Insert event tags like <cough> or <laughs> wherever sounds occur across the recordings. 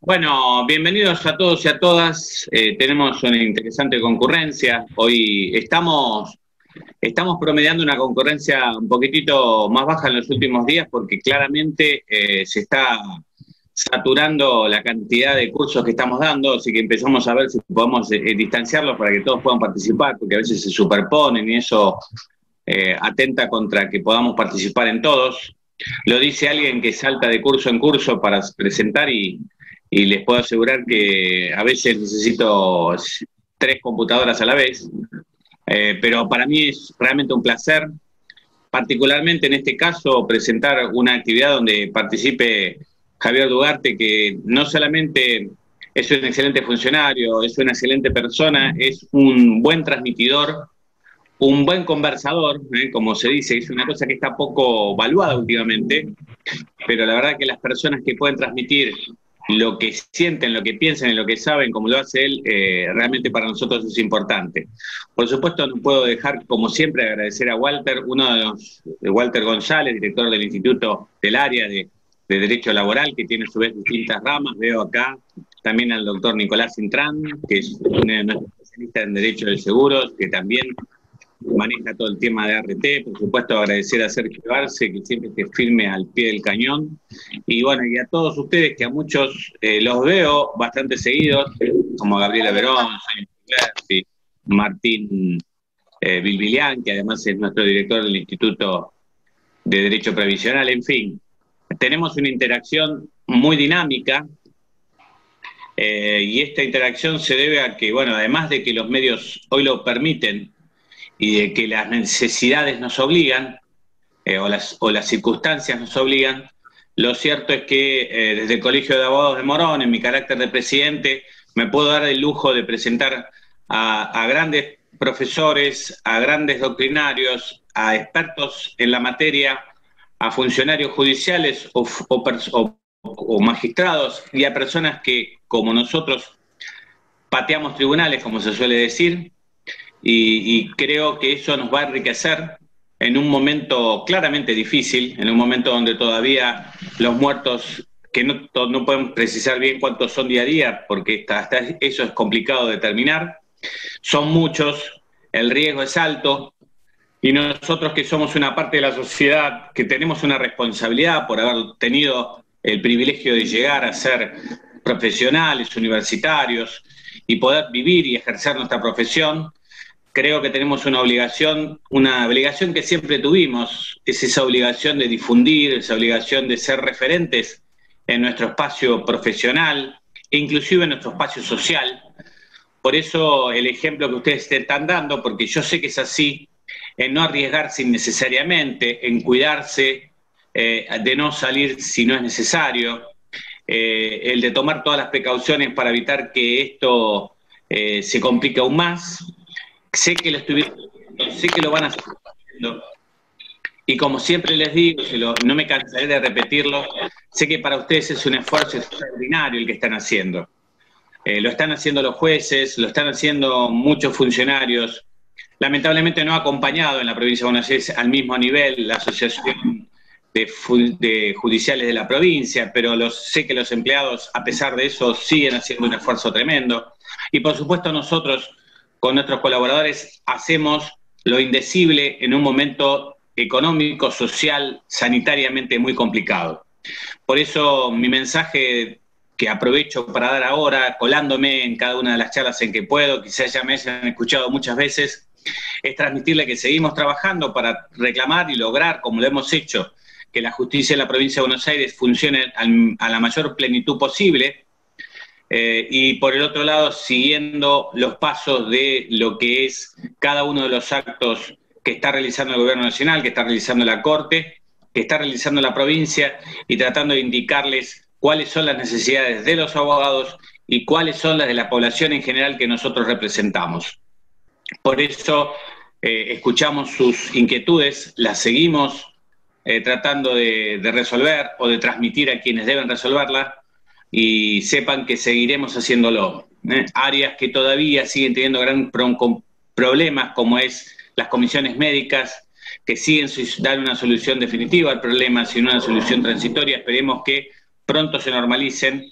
Bueno, bienvenidos a todos y a todas. Eh, tenemos una interesante concurrencia. Hoy estamos, estamos promediando una concurrencia un poquitito más baja en los últimos días porque claramente eh, se está saturando la cantidad de cursos que estamos dando, así que empezamos a ver si podemos eh, distanciarlos para que todos puedan participar, porque a veces se superponen y eso atenta contra que podamos participar en todos. Lo dice alguien que salta de curso en curso para presentar y, les puedo asegurar que a veces necesito tres computadoras a la vez, eh, pero para mí es realmente un placer, particularmente en este caso, presentar una actividad donde participe Javier Dugarte, que no solamente es un excelente funcionario, es una excelente persona, es un buen transmitidor un buen conversador, ¿eh? como se dice, es una cosa que está poco valuada últimamente, pero la verdad que las personas que pueden transmitir lo que sienten, lo que piensan y lo que saben, como lo hace él, eh, realmente para nosotros es importante. Por supuesto, no puedo dejar, como siempre, agradecer a Walter, uno de los, Walter González, director del Instituto del Área de, de Derecho Laboral, que tiene a su vez distintas ramas. Veo acá también al doctor Nicolás Intrán, que es un especialista en Derecho de Seguros, que también maneja todo el tema de RT, por supuesto agradecer a Sergio Arce, que siempre te firme al pie del cañón, y bueno, y a todos ustedes, que a muchos eh, los veo bastante seguidos, como Gabriela Verón, Martín eh, que además es nuestro director del Instituto de Derecho Previsional, en fin, tenemos una interacción muy dinámica, eh, y esta interacción se debe a que, bueno, además de que los medios hoy lo permiten, y de que las necesidades nos obligan, eh, o, las, o las circunstancias nos obligan, lo cierto es que eh, desde el Colegio de Abogados de Morón, en mi carácter de presidente, me puedo dar el lujo de presentar a, grandes profesores, a grandes doctrinarios, a expertos en la materia, a funcionarios judiciales o, o, magistrados y a personas que, como nosotros, pateamos tribunales, como se suele decir, y, creo que eso nos va a enriquecer en un momento claramente difícil, en un momento donde todavía los muertos, que no, no podemos precisar bien cuántos son día a día, porque hasta, eso es complicado de determinar, son muchos, el riesgo es alto, y nosotros que somos una parte de la sociedad, que tenemos una responsabilidad por haber tenido el privilegio de llegar a ser profesionales, universitarios, y poder vivir y ejercer nuestra profesión, creo que tenemos una obligación, una obligación que siempre tuvimos, es esa obligación de difundir, esa obligación de ser referentes en nuestro espacio profesional e inclusive en nuestro espacio social. Por eso el ejemplo que ustedes están dando, porque yo sé que es así, en no arriesgarse innecesariamente, en cuidarse, eh, de no salir si no es necesario, eh, el de tomar todas las precauciones para evitar que esto eh, se complique aún más, sé que lo estuvieron sé que lo van a hacer. Y como siempre les digo, no me cansaré de repetirlo, sé que para ustedes es un esfuerzo extraordinario el que están haciendo. Eh, lo están haciendo los jueces, lo están haciendo muchos funcionarios. Lamentablemente no ha acompañado en la provincia de Buenos Aires al mismo nivel la Asociación de, Judiciales de la provincia, pero sé que los empleados, a pesar de eso, siguen haciendo un esfuerzo tremendo. Y por supuesto nosotros con nuestros colaboradores hacemos lo indecible en un momento económico, social, sanitariamente muy complicado. Por eso mi mensaje que aprovecho para dar ahora, colándome en cada una de las charlas en que puedo, quizás ya me hayan escuchado muchas veces, es transmitirle que seguimos trabajando para reclamar y lograr, como lo hemos hecho, que la justicia en la provincia de Buenos Aires funcione a la mayor plenitud posible, eh, y por el otro lado, siguiendo los pasos de lo que es cada uno de los actos que está realizando el Gobierno Nacional, que está realizando la Corte, que está realizando la provincia y tratando de indicarles cuáles son las necesidades de los abogados y cuáles son las de la población en general que nosotros representamos. Por eso eh, escuchamos sus inquietudes, las seguimos eh, tratando de, de resolver o de transmitir a quienes deben resolverlas y sepan que seguiremos haciéndolo. ¿eh? Áreas que todavía siguen teniendo gran problemas, como es las comisiones médicas, que siguen sin dar una solución definitiva al problema, sino una solución transitoria. Esperemos que pronto se normalicen.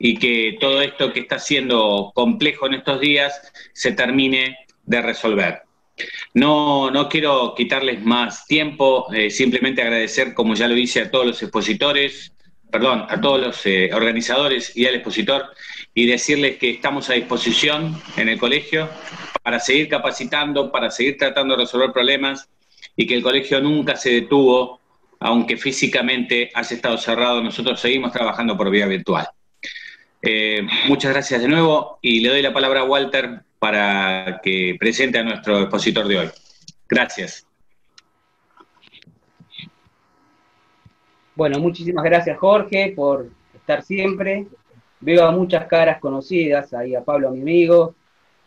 y que todo esto que está siendo complejo en estos días se termine de resolver. No, no quiero quitarles más tiempo, eh, simplemente agradecer, como ya lo hice, a todos los expositores, perdón, a todos los eh, organizadores y al expositor, y decirles que estamos a disposición en el colegio para seguir capacitando, para seguir tratando de resolver problemas y que el colegio nunca se detuvo, aunque físicamente haya estado cerrado, nosotros seguimos trabajando por vía virtual. Eh, muchas gracias de nuevo y le doy la palabra a Walter para que presente a nuestro expositor de hoy. Gracias. Bueno, muchísimas gracias Jorge por estar siempre. Veo a muchas caras conocidas, ahí a Pablo, mi amigo,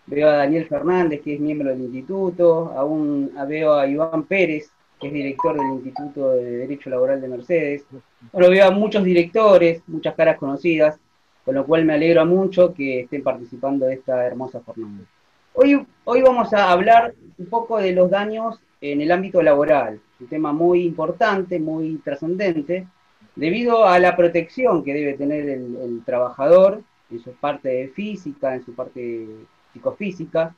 veo a Daniel Fernández, que es miembro del instituto, aún veo a Iván Pérez, que es director del Instituto de Derecho Laboral de Mercedes. Bueno, veo a muchos directores, muchas caras conocidas, con lo cual me alegra mucho que estén participando de esta hermosa jornada. Hoy, hoy vamos a hablar un poco de los daños en el ámbito laboral, un tema muy importante, muy trascendente, debido a la protección que debe tener el, trabajador en su parte física, en su parte psicofísica,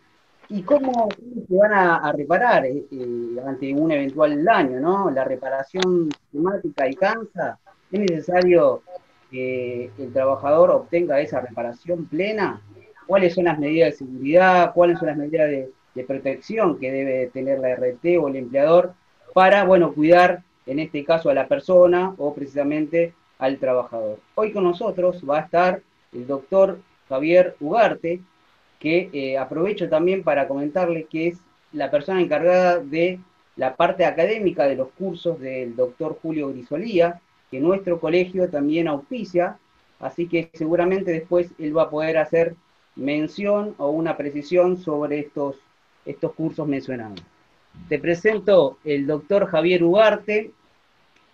y cómo, se van a, reparar eh, eh, ante un eventual daño, ¿no? La reparación sistemática alcanza, es necesario que el trabajador obtenga esa reparación plena, cuáles son las medidas de seguridad, cuáles son las medidas de, protección que debe tener la RT o el empleador para, bueno, cuidar en este caso a la persona o precisamente al trabajador. Hoy con nosotros va a estar el doctor Javier Ugarte, que eh, aprovecho también para comentarle que es la persona encargada de la parte académica de los cursos del doctor Julio Grisolía, que nuestro colegio también auspicia, así que seguramente después él va a poder hacer mención o una precisión sobre estos, estos cursos mencionados. Te presento el doctor Javier Ugarte,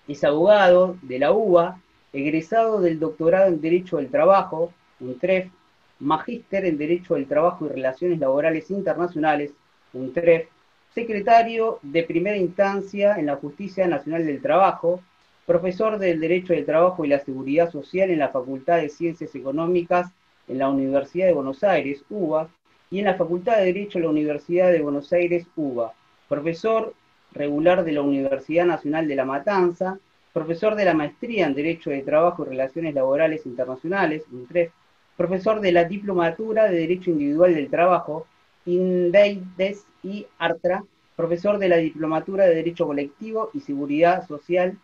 es abogado de la UBA, egresado del doctorado en Derecho del Trabajo, un TREF, magíster en Derecho del Trabajo y Relaciones Laborales Internacionales, un TREF, secretario de primera instancia en la Justicia Nacional del Trabajo, profesor del Derecho del Trabajo y la Seguridad Social en la Facultad de Ciencias Económicas en la Universidad de Buenos Aires, UBA, y en la Facultad de Derecho de la Universidad de Buenos Aires, UBA, profesor regular de la Universidad Nacional de La Matanza, profesor de la Maestría en Derecho de Trabajo y Relaciones Laborales Internacionales, UNTREF, profesor de la Diplomatura de Derecho Individual del Trabajo, INDEIDES y ARTRA, profesor de la Diplomatura de Derecho Colectivo y Seguridad Social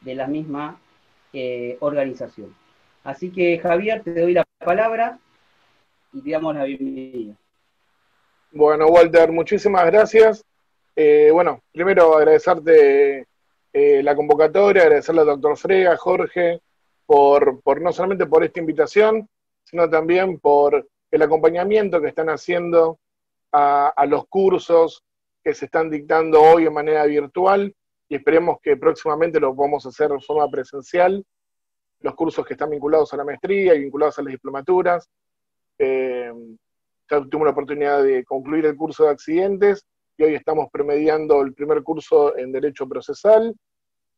de la misma eh, organización. Así que Javier, te doy la palabra y te damos la bienvenida. Bueno, Walter, muchísimas gracias. Eh, bueno, primero agradecerte eh, la convocatoria, agradecerle al doctor Frega, Jorge, por, por no solamente por esta invitación, sino también por el acompañamiento que están haciendo a, los cursos que se están dictando hoy de manera virtual y esperemos que próximamente lo podamos hacer de forma presencial, los cursos que están vinculados a la maestría y vinculados a las diplomaturas. Eh, ya tuvimos la oportunidad de concluir el curso de accidentes y hoy estamos promediando el primer curso en Derecho Procesal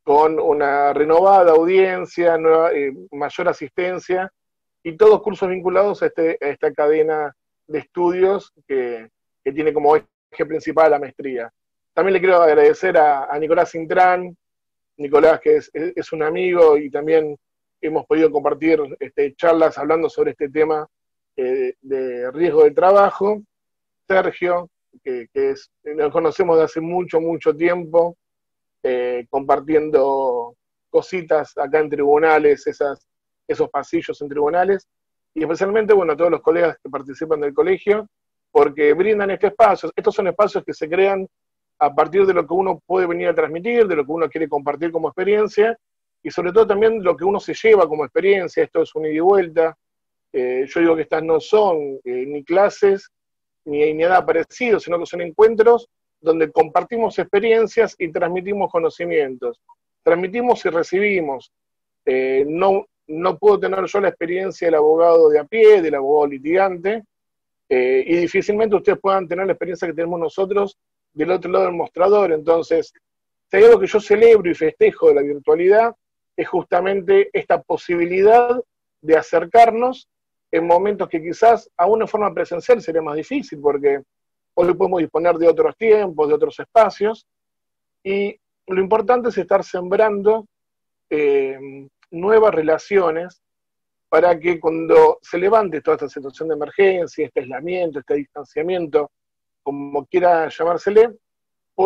con una renovada audiencia, eh, mayor asistencia y todos cursos vinculados a, este, esta cadena de estudios que, que tiene como eje principal la maestría. También le quiero agradecer a, Nicolás Intrán, Nicolás que es, un amigo y también hemos podido compartir este, charlas hablando sobre este tema eh, de riesgo de trabajo. Sergio, que, es, nos conocemos de hace mucho, mucho tiempo, eh, compartiendo cositas acá en tribunales, esas, esos pasillos en tribunales, y especialmente, bueno, a todos los colegas que participan del colegio, porque brindan este espacio. Estos son espacios que se crean a partir de lo que uno puede venir a transmitir, de lo que uno quiere compartir como experiencia, y sobre todo también lo que uno se lleva como experiencia, esto es un ida y vuelta. Eh, yo digo que estas no son eh, ni clases ni, ni nada parecido, sino que son encuentros donde compartimos experiencias y transmitimos conocimientos. Transmitimos y recibimos. Eh, no, no puedo tener yo la experiencia del abogado de a pie, del abogado litigante, y difícilmente ustedes puedan tener la experiencia que tenemos nosotros del otro lado del mostrador. Entonces, si hay algo que yo celebro y festejo de la virtualidad, es justamente esta posibilidad de acercarnos en momentos que quizás aún en forma presencial sería más difícil, porque hoy podemos disponer de otros tiempos, de otros espacios, y lo importante es estar sembrando eh, nuevas relaciones para que cuando se levante toda esta situación de emergencia, este aislamiento, este distanciamiento, como quiera llamársele,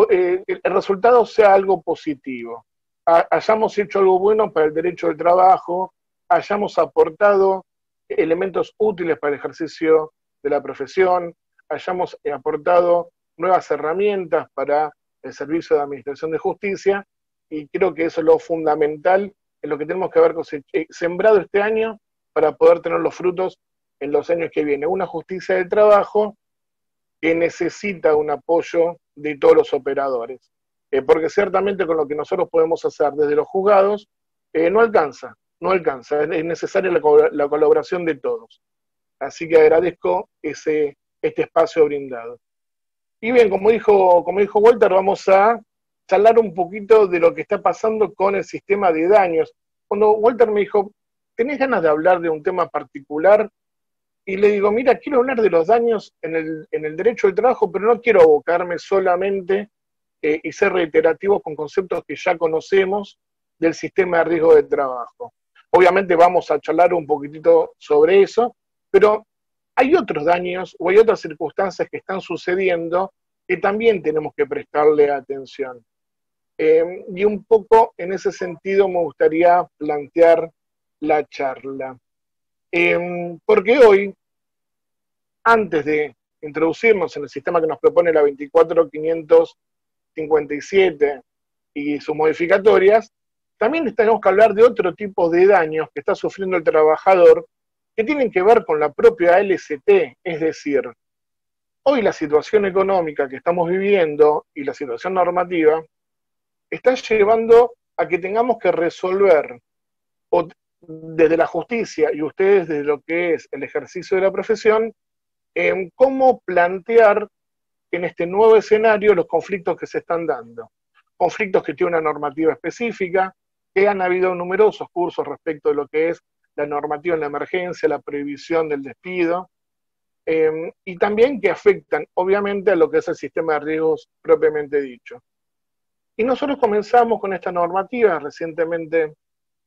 eh, el resultado sea algo positivo. hayamos hecho algo bueno para el derecho del trabajo, hayamos aportado elementos útiles para el ejercicio de la profesión, hayamos aportado nuevas herramientas para el servicio de administración de justicia, y creo que eso es lo fundamental, es lo que tenemos que haber eh, sembrado este año para poder tener los frutos en los años que vienen. Una justicia del trabajo que necesita un apoyo de todos los operadores. Eh, porque ciertamente con lo que nosotros podemos hacer desde los juzgados, eh, no alcanza, no alcanza, es necesaria la, colaboración de todos. Así que agradezco ese, este espacio brindado. Y bien, como dijo, como dijo Walter, vamos a charlar un poquito de lo que está pasando con el sistema de daños. Cuando Walter me dijo, ¿tenés ganas de hablar de un tema particular? Y le digo, mira, quiero hablar de los daños en el, en el derecho del trabajo, pero no quiero abocarme solamente eh, y ser reiterativo con conceptos que ya conocemos del sistema de riesgo de trabajo. Obviamente vamos a charlar un poquitito sobre eso, pero hay otros daños o hay otras circunstancias que están sucediendo que también tenemos que prestarle atención. Eh, y un poco en ese sentido me gustaría plantear la charla. Em, porque hoy, antes de introducirnos en el sistema que nos propone la 24557 y sus modificatorias, también tenemos que hablar de otro tipo de daños que está sufriendo el trabajador que tienen que ver con la propia LCT, es decir, hoy la situación económica que estamos viviendo y la situación normativa está llevando a que tengamos que resolver desde la justicia y ustedes desde lo que es el ejercicio de la profesión, en cómo plantear en este nuevo escenario los conflictos que se están dando. Conflictos que tienen una normativa específica, que han habido numerosos cursos respecto de lo que es la normativa en la emergencia, la prohibición del despido, em, y también que afectan obviamente a lo que es el sistema de riesgos propiamente dicho. Y nosotros comenzamos con esta normativa recientemente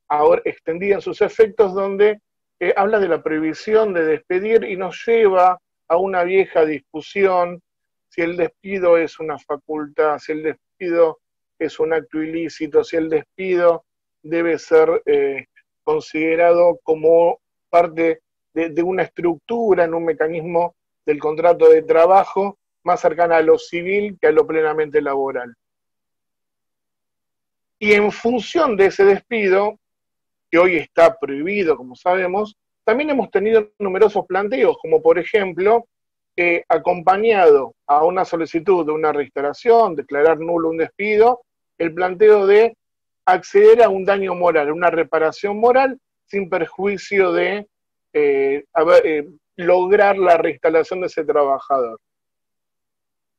ahora extendida en sus efectos, donde eh, habla de la prohibición de despedir y nos lleva a una vieja discusión si el despido es una facultad, si el despido es un acto ilícito, si el despido debe ser eh, considerado como parte de, una estructura, en un mecanismo del contrato de trabajo más cercana a lo civil que a lo plenamente laboral. Y en función de ese despido, que hoy está prohibido, como sabemos, también hemos tenido numerosos planteos, como por ejemplo, acompañado a una solicitud de una restauración, declarar nulo un despido, el planteo de acceder a un daño moral, una reparación moral, sin perjuicio de eh, eh, lograr la reinstalación de ese trabajador.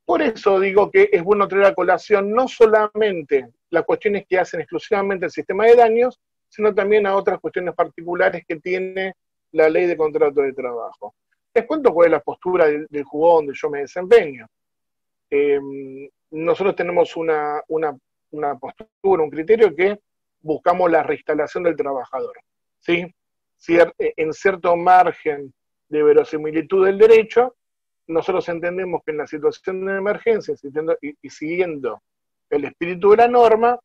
Por eso digo que es bueno traer a colación no solamente las cuestiones que hacen exclusivamente el sistema de daños, sino también a otras cuestiones particulares que tiene la ley de contrato de trabajo. Les cuento cuál es la postura del, juego donde yo me desempeño. Em, nosotros tenemos una, postura, un criterio que buscamos la reinstalación del trabajador. ¿sí? En cierto margen de verosimilitud del derecho, nosotros entendemos que en la situación de emergencia y siguiendo el espíritu de la norma,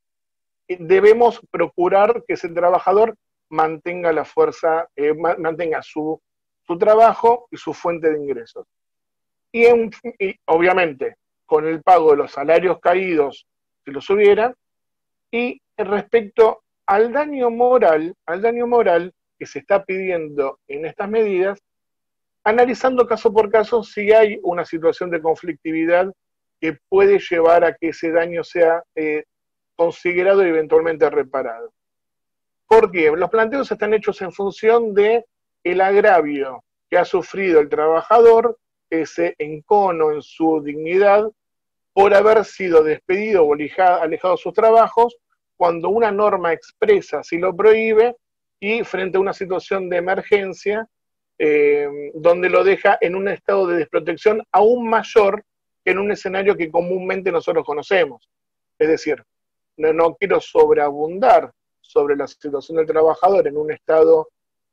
debemos procurar que ese trabajador mantenga la fuerza, eh, mantenga su, trabajo y su fuente de ingresos. Y, obviamente con el pago de los salarios caídos, si los hubiera, y respecto al daño moral, al daño moral que se está pidiendo en estas medidas, analizando caso por caso si hay una situación de conflictividad que puede llevar a que ese daño sea eh, considerado y eventualmente reparado. ¿Por qué? Los planteos están hechos en función de el agravio que ha sufrido el trabajador, ese encono en su dignidad, por haber sido despedido o alejado de sus trabajos, cuando una norma expresa si lo prohíbe, y frente a una situación de emergencia eh, donde lo deja en un estado de desprotección aún mayor que en un escenario que comúnmente nosotros conocemos. Es decir, no, no quiero sobreabundar sobre la situación del trabajador en un estado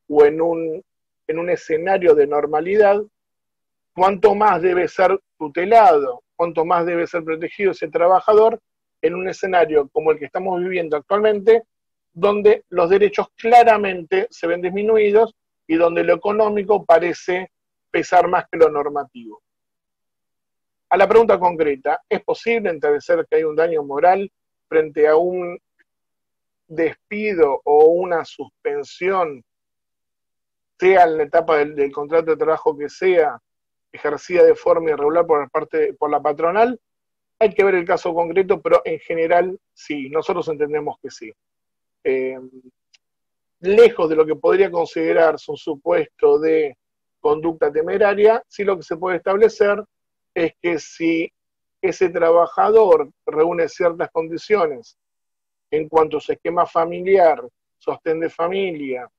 o en un, en un escenario de normalidad, cuánto más debe ser tutelado, cuánto más debe ser protegido ese trabajador en un escenario como el que estamos viviendo actualmente, donde los derechos claramente se ven disminuidos y donde lo económico parece pesar más que lo normativo. A la pregunta concreta, ¿es posible establecer que hay un daño moral frente a un despido o una suspensión, sea en la etapa del, contrato de trabajo que sea, ejercida de forma irregular por, parte, por la patronal? Hay que ver el caso concreto, pero en general sí, nosotros entendemos que sí. Eh, lejos de lo que podría considerarse un supuesto de conducta temeraria, sí lo que se puede establecer es que si ese trabajador reúne ciertas condiciones en cuanto a su esquema familiar, sostén de familia,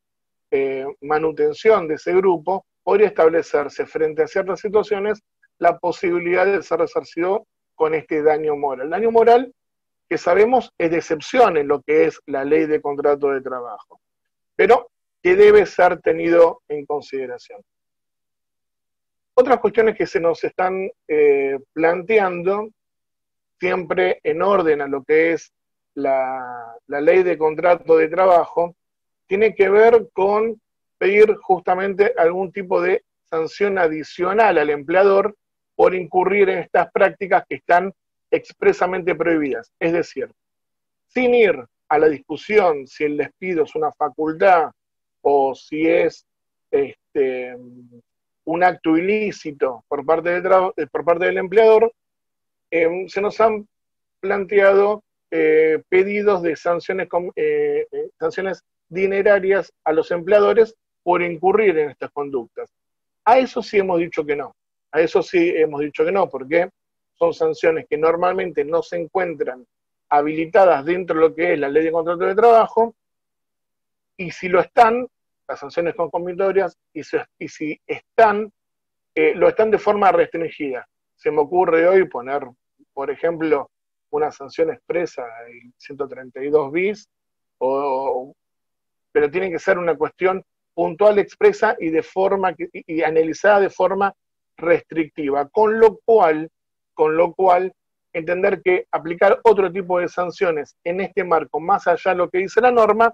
eh, manutención de ese grupo, podría establecerse frente a ciertas situaciones la posibilidad de ser resarcido con este daño moral. El daño moral, que sabemos, es de excepción en lo que es la ley de contrato de trabajo, pero que debe ser tenido en consideración. Otras cuestiones que se nos están eh, planteando, siempre en orden a lo que es la, ley de contrato de trabajo, tiene que ver con pedir justamente algún tipo de sanción adicional al empleador por incurrir en estas prácticas que están expresamente prohibidas. Es decir, sin ir a la discusión si el despido es una facultad o si es este, un acto ilícito por parte, por parte del empleador, em, se nos han planteado eh, pedidos de sanciones, eh, eh, sanciones dinerarias a los empleadores por incurrir en estas conductas. A eso sí hemos dicho que no. A eso sí hemos dicho que no, porque son sanciones que normalmente no se encuentran habilitadas dentro de lo que es la ley de contrato de trabajo, y si lo están, las sanciones concomitorias, y, si están, lo están de forma restringida. Se me ocurre hoy poner, por ejemplo, una sanción expresa, el 132 bis, pero tiene que ser una cuestión puntual, expresa y de forma y analizada de forma restrictiva, con lo cual, con lo cual entender que aplicar otro tipo de sanciones en este marco, más allá de lo que dice la norma,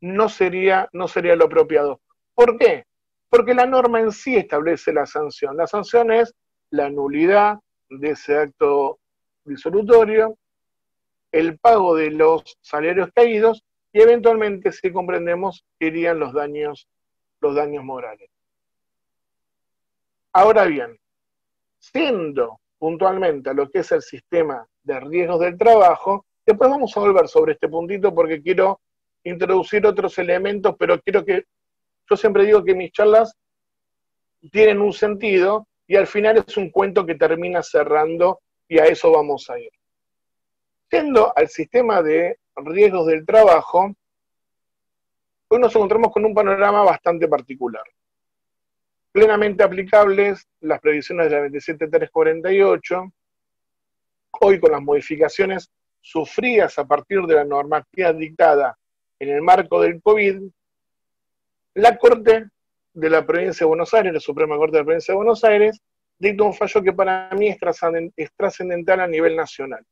no sería, no sería lo apropiado. ¿Por qué? Porque la norma en sí establece la sanción. La sanción es la nulidad de ese acto disolutorio, el pago de los salarios caídos y eventualmente, si comprendemos, irían los daños, los daños morales. Ahora bien, siendo puntualmente a lo que es el sistema de riesgos del trabajo, después vamos a volver sobre este puntito porque quiero introducir otros elementos, pero quiero que, yo siempre digo que mis charlas tienen un sentido y al final es un cuento que termina cerrando y a eso vamos a ir. Yendo al sistema de riesgos del trabajo, hoy nos encontramos con un panorama bastante particular. Plenamente aplicables las previsiones de la 27348, hoy con las modificaciones sufridas a partir de la normatividad dictada en el marco del COVID, la Corte de la Provincia de Buenos Aires, la Suprema Corte de la Provincia de Buenos Aires, dicta un fallo que para mí es trascendental a nivel nacional,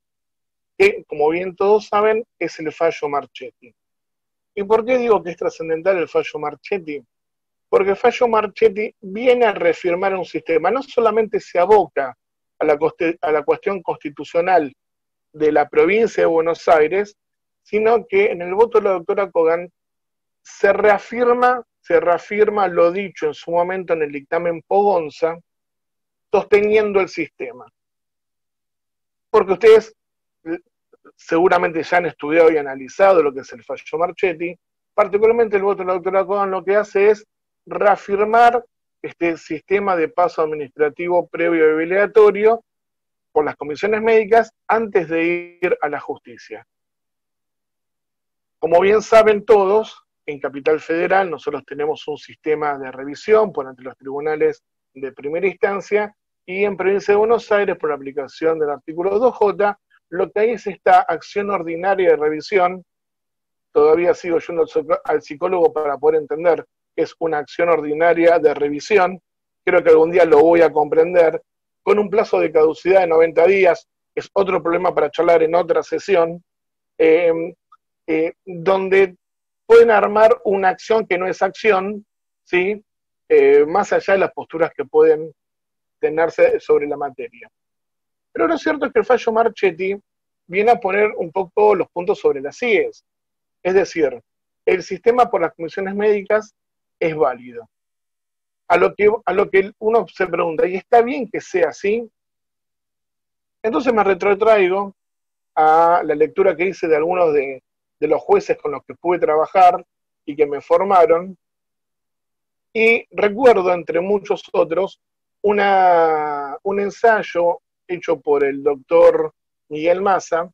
que, como bien todos saben, es el fallo Marchetti. ¿Y por qué digo que es trascendental el fallo Marchetti? Porque el fallo Marchetti viene a reafirmar un sistema, no solamente se aboca a la, cuestión constitucional de la provincia de Buenos Aires, sino que en el voto de la doctora Kogan se reafirma, se reafirma lo dicho en su momento en el dictamen Pogonza, sosteniendo el sistema. Porque ustedes seguramente ya han estudiado y analizado lo que es el fallo Marchetti, particularmente el voto de la doctora Cohen lo que hace es reafirmar este sistema de paso administrativo previo y obligatorio por las comisiones médicas antes de ir a la justicia. Como bien saben todos, en Capital Federal nosotros tenemos un sistema de revisión por ante los tribunales de primera instancia y en Provincia de Buenos Aires, por la aplicación del artículo 2J, lo que hay es esta acción ordinaria de revisión. Todavía sigo yendo al psicólogo para poder entender que es una acción ordinaria de revisión. Creo que algún día lo voy a comprender. Con un plazo de caducidad de 90 días, es otro problema para charlar en otra sesión, eh, eh, donde pueden armar una acción que no es acción, ¿sí? Eh, más allá de las posturas que pueden tenerse sobre la materia. Pero lo cierto es que el fallo Marchetti viene a poner un poco los puntos sobre las IES. Es decir, el sistema por las comisiones médicas es válido. A lo, que, a lo que uno se pregunta, ¿y está bien que sea así? Entonces me retrotraigo a la lectura que hice de algunos de, de los jueces con los que pude trabajar y que me formaron, y recuerdo, entre muchos otros, una, un ensayo hecho por el doctor Miguel Massa,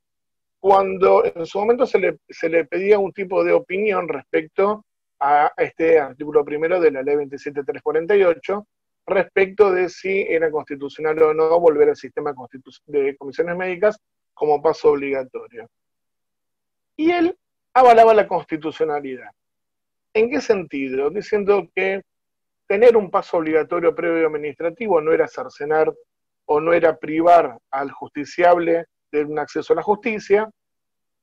cuando en su momento se le, se le pedía un tipo de opinión respecto a este artículo primero de la ley 27348, respecto de si era constitucional o no volver al sistema de comisiones médicas como paso obligatorio. Y él avalaba la constitucionalidad. ¿En qué sentido? Diciendo que tener un paso obligatorio previo administrativo no era cercenar o no era privar al justiciable de un acceso a la justicia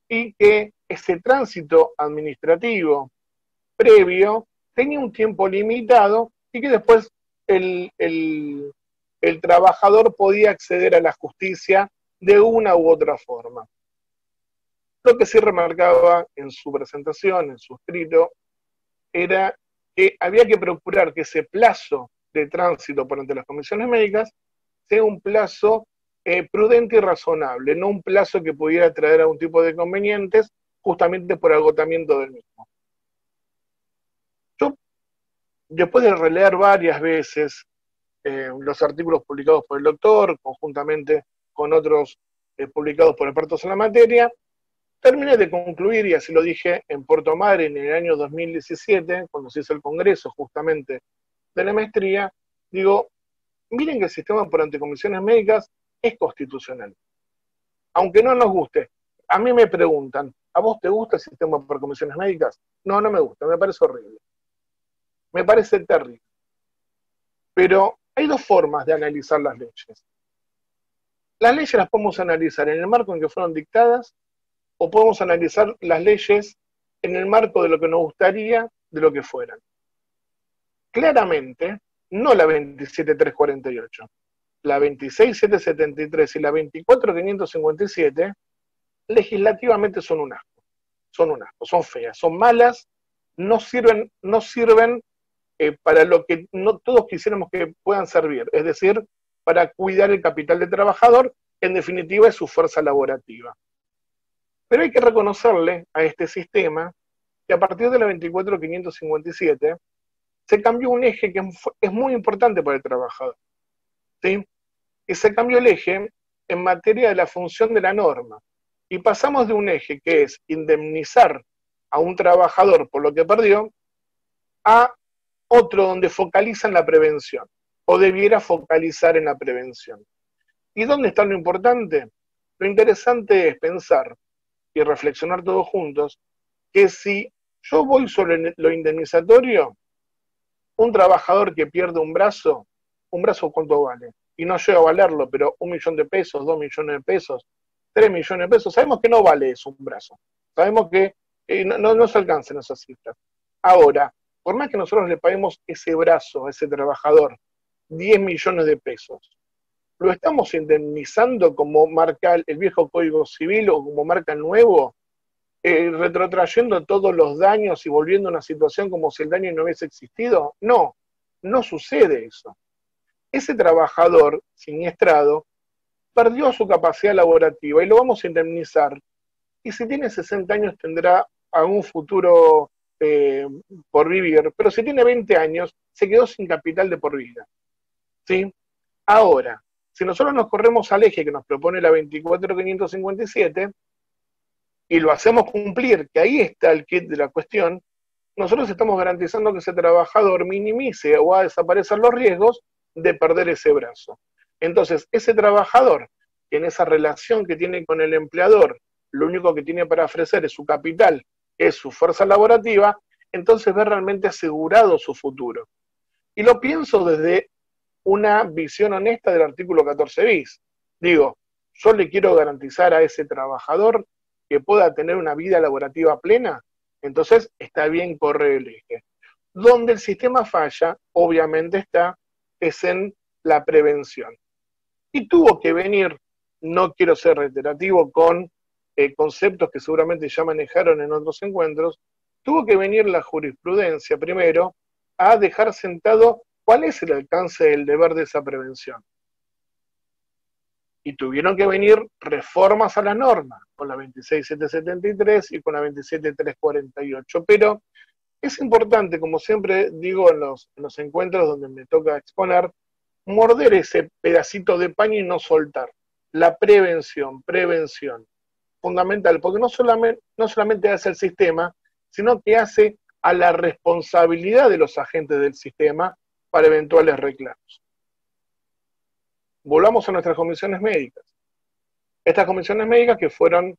y que ese tránsito administrativo previo tenía un tiempo limitado y que después el, el trabajador podía acceder a la justicia de una u otra forma. Lo que sí remarcaba en su presentación, en su escrito, era que había que procurar que ese plazo de tránsito por ante las comisiones médicas sea un plazo eh, prudente y razonable, no un plazo que pudiera traer algún tipo de convenientes justamente por agotamiento del mismo. Yo, después de releer varias veces eh, los artículos publicados por el doctor, conjuntamente con otros eh, publicados por expertos en la materia, Terminé de concluir, y así lo dije en Puerto Madre en el año 2017, cuando se hizo el congreso justamente de la maestría, digo, miren que el sistema por anticomisiones médicas es constitucional. Aunque no nos guste, a mí me preguntan, ¿a vos te gusta el sistema por comisiones médicas? No, no me gusta, me parece horrible. Me parece terrible. Pero hay dos formas de analizar las leyes. Las leyes las podemos analizar en el marco en que fueron dictadas o podemos analizar las leyes en el marco de lo que nos gustaría de lo que fueran. Claramente, no la 27348, la 26773 y la 24557 legislativamente son un asco, son un asco, son feas, son malas, no sirven, no sirven eh, para lo que no todos quisiéramos que puedan servir, es decir, para cuidar el capital del trabajador, en definitiva es su fuerza laborativa. Pero hay que reconocerle a este sistema que a partir de la 24557 se cambió un eje que es muy importante para el trabajador. ¿sí? Y se cambió el eje en materia de la función de la norma. Y pasamos de un eje que es indemnizar a un trabajador por lo que perdió a otro donde focaliza en la prevención, o debiera focalizar en la prevención. ¿Y dónde está lo importante? Lo interesante es pensar y reflexionar todos juntos que si yo voy sobre lo indemnizatorio, un trabajador que pierde un brazo, un brazo cuánto vale, y no llega a valerlo, pero un millón de pesos, dos millones de pesos, tres millones de pesos, sabemos que no vale eso un brazo, sabemos que eh, no, no, se alcanzan esas cifras. Ahora, por más que nosotros le paguemos ese brazo a ese trabajador, 10 millones de pesos, ¿Lo estamos indemnizando como marca el viejo Código Civil o como marca nuevo? Eh, retrotrayendo todos los daños y volviendo a una situación como si el daño no hubiese existido? No, no sucede eso. Ese trabajador siniestrado perdió su capacidad laborativa y lo vamos a indemnizar. Y si tiene 60 años tendrá algún futuro eh, por vivir, pero si tiene 20 años se quedó sin capital de por vida. ¿Sí? Ahora, si nosotros nos corremos al eje que nos propone la 24557 y lo hacemos cumplir, que ahí está el kit de la cuestión, nosotros estamos garantizando que ese trabajador minimice o va a desaparecer los riesgos de perder ese brazo. Entonces, ese trabajador que en esa relación que tiene con el empleador, lo único que tiene para ofrecer es su capital, es su fuerza laborativa, entonces ve realmente asegurado su futuro. Y lo pienso desde una visión honesta del artículo 14 bis. Digo, yo le quiero garantizar a ese trabajador que pueda tener una vida laborativa plena, entonces está bien correr el eje. Donde el sistema falla, obviamente está, es en la prevención. Y tuvo que venir, no quiero ser reiterativo con eh, conceptos que seguramente ya manejaron en otros encuentros, tuvo que venir la jurisprudencia primero a dejar sentado cuál es el alcance del deber de esa prevención y tuvieron que venir reformas a la norma, con la 26773 y con la 27348. Pero es importante, como siempre digo en los, encuentros donde me toca exponer, morder ese pedacito de paño y no soltar. La prevención, prevención, fundamental, porque no solamente, no solamente hace el sistema, sino que hace a la responsabilidad de los agentes del sistema para eventuales reclamos volvamos a nuestras comisiones médicas. Estas comisiones médicas que fueron,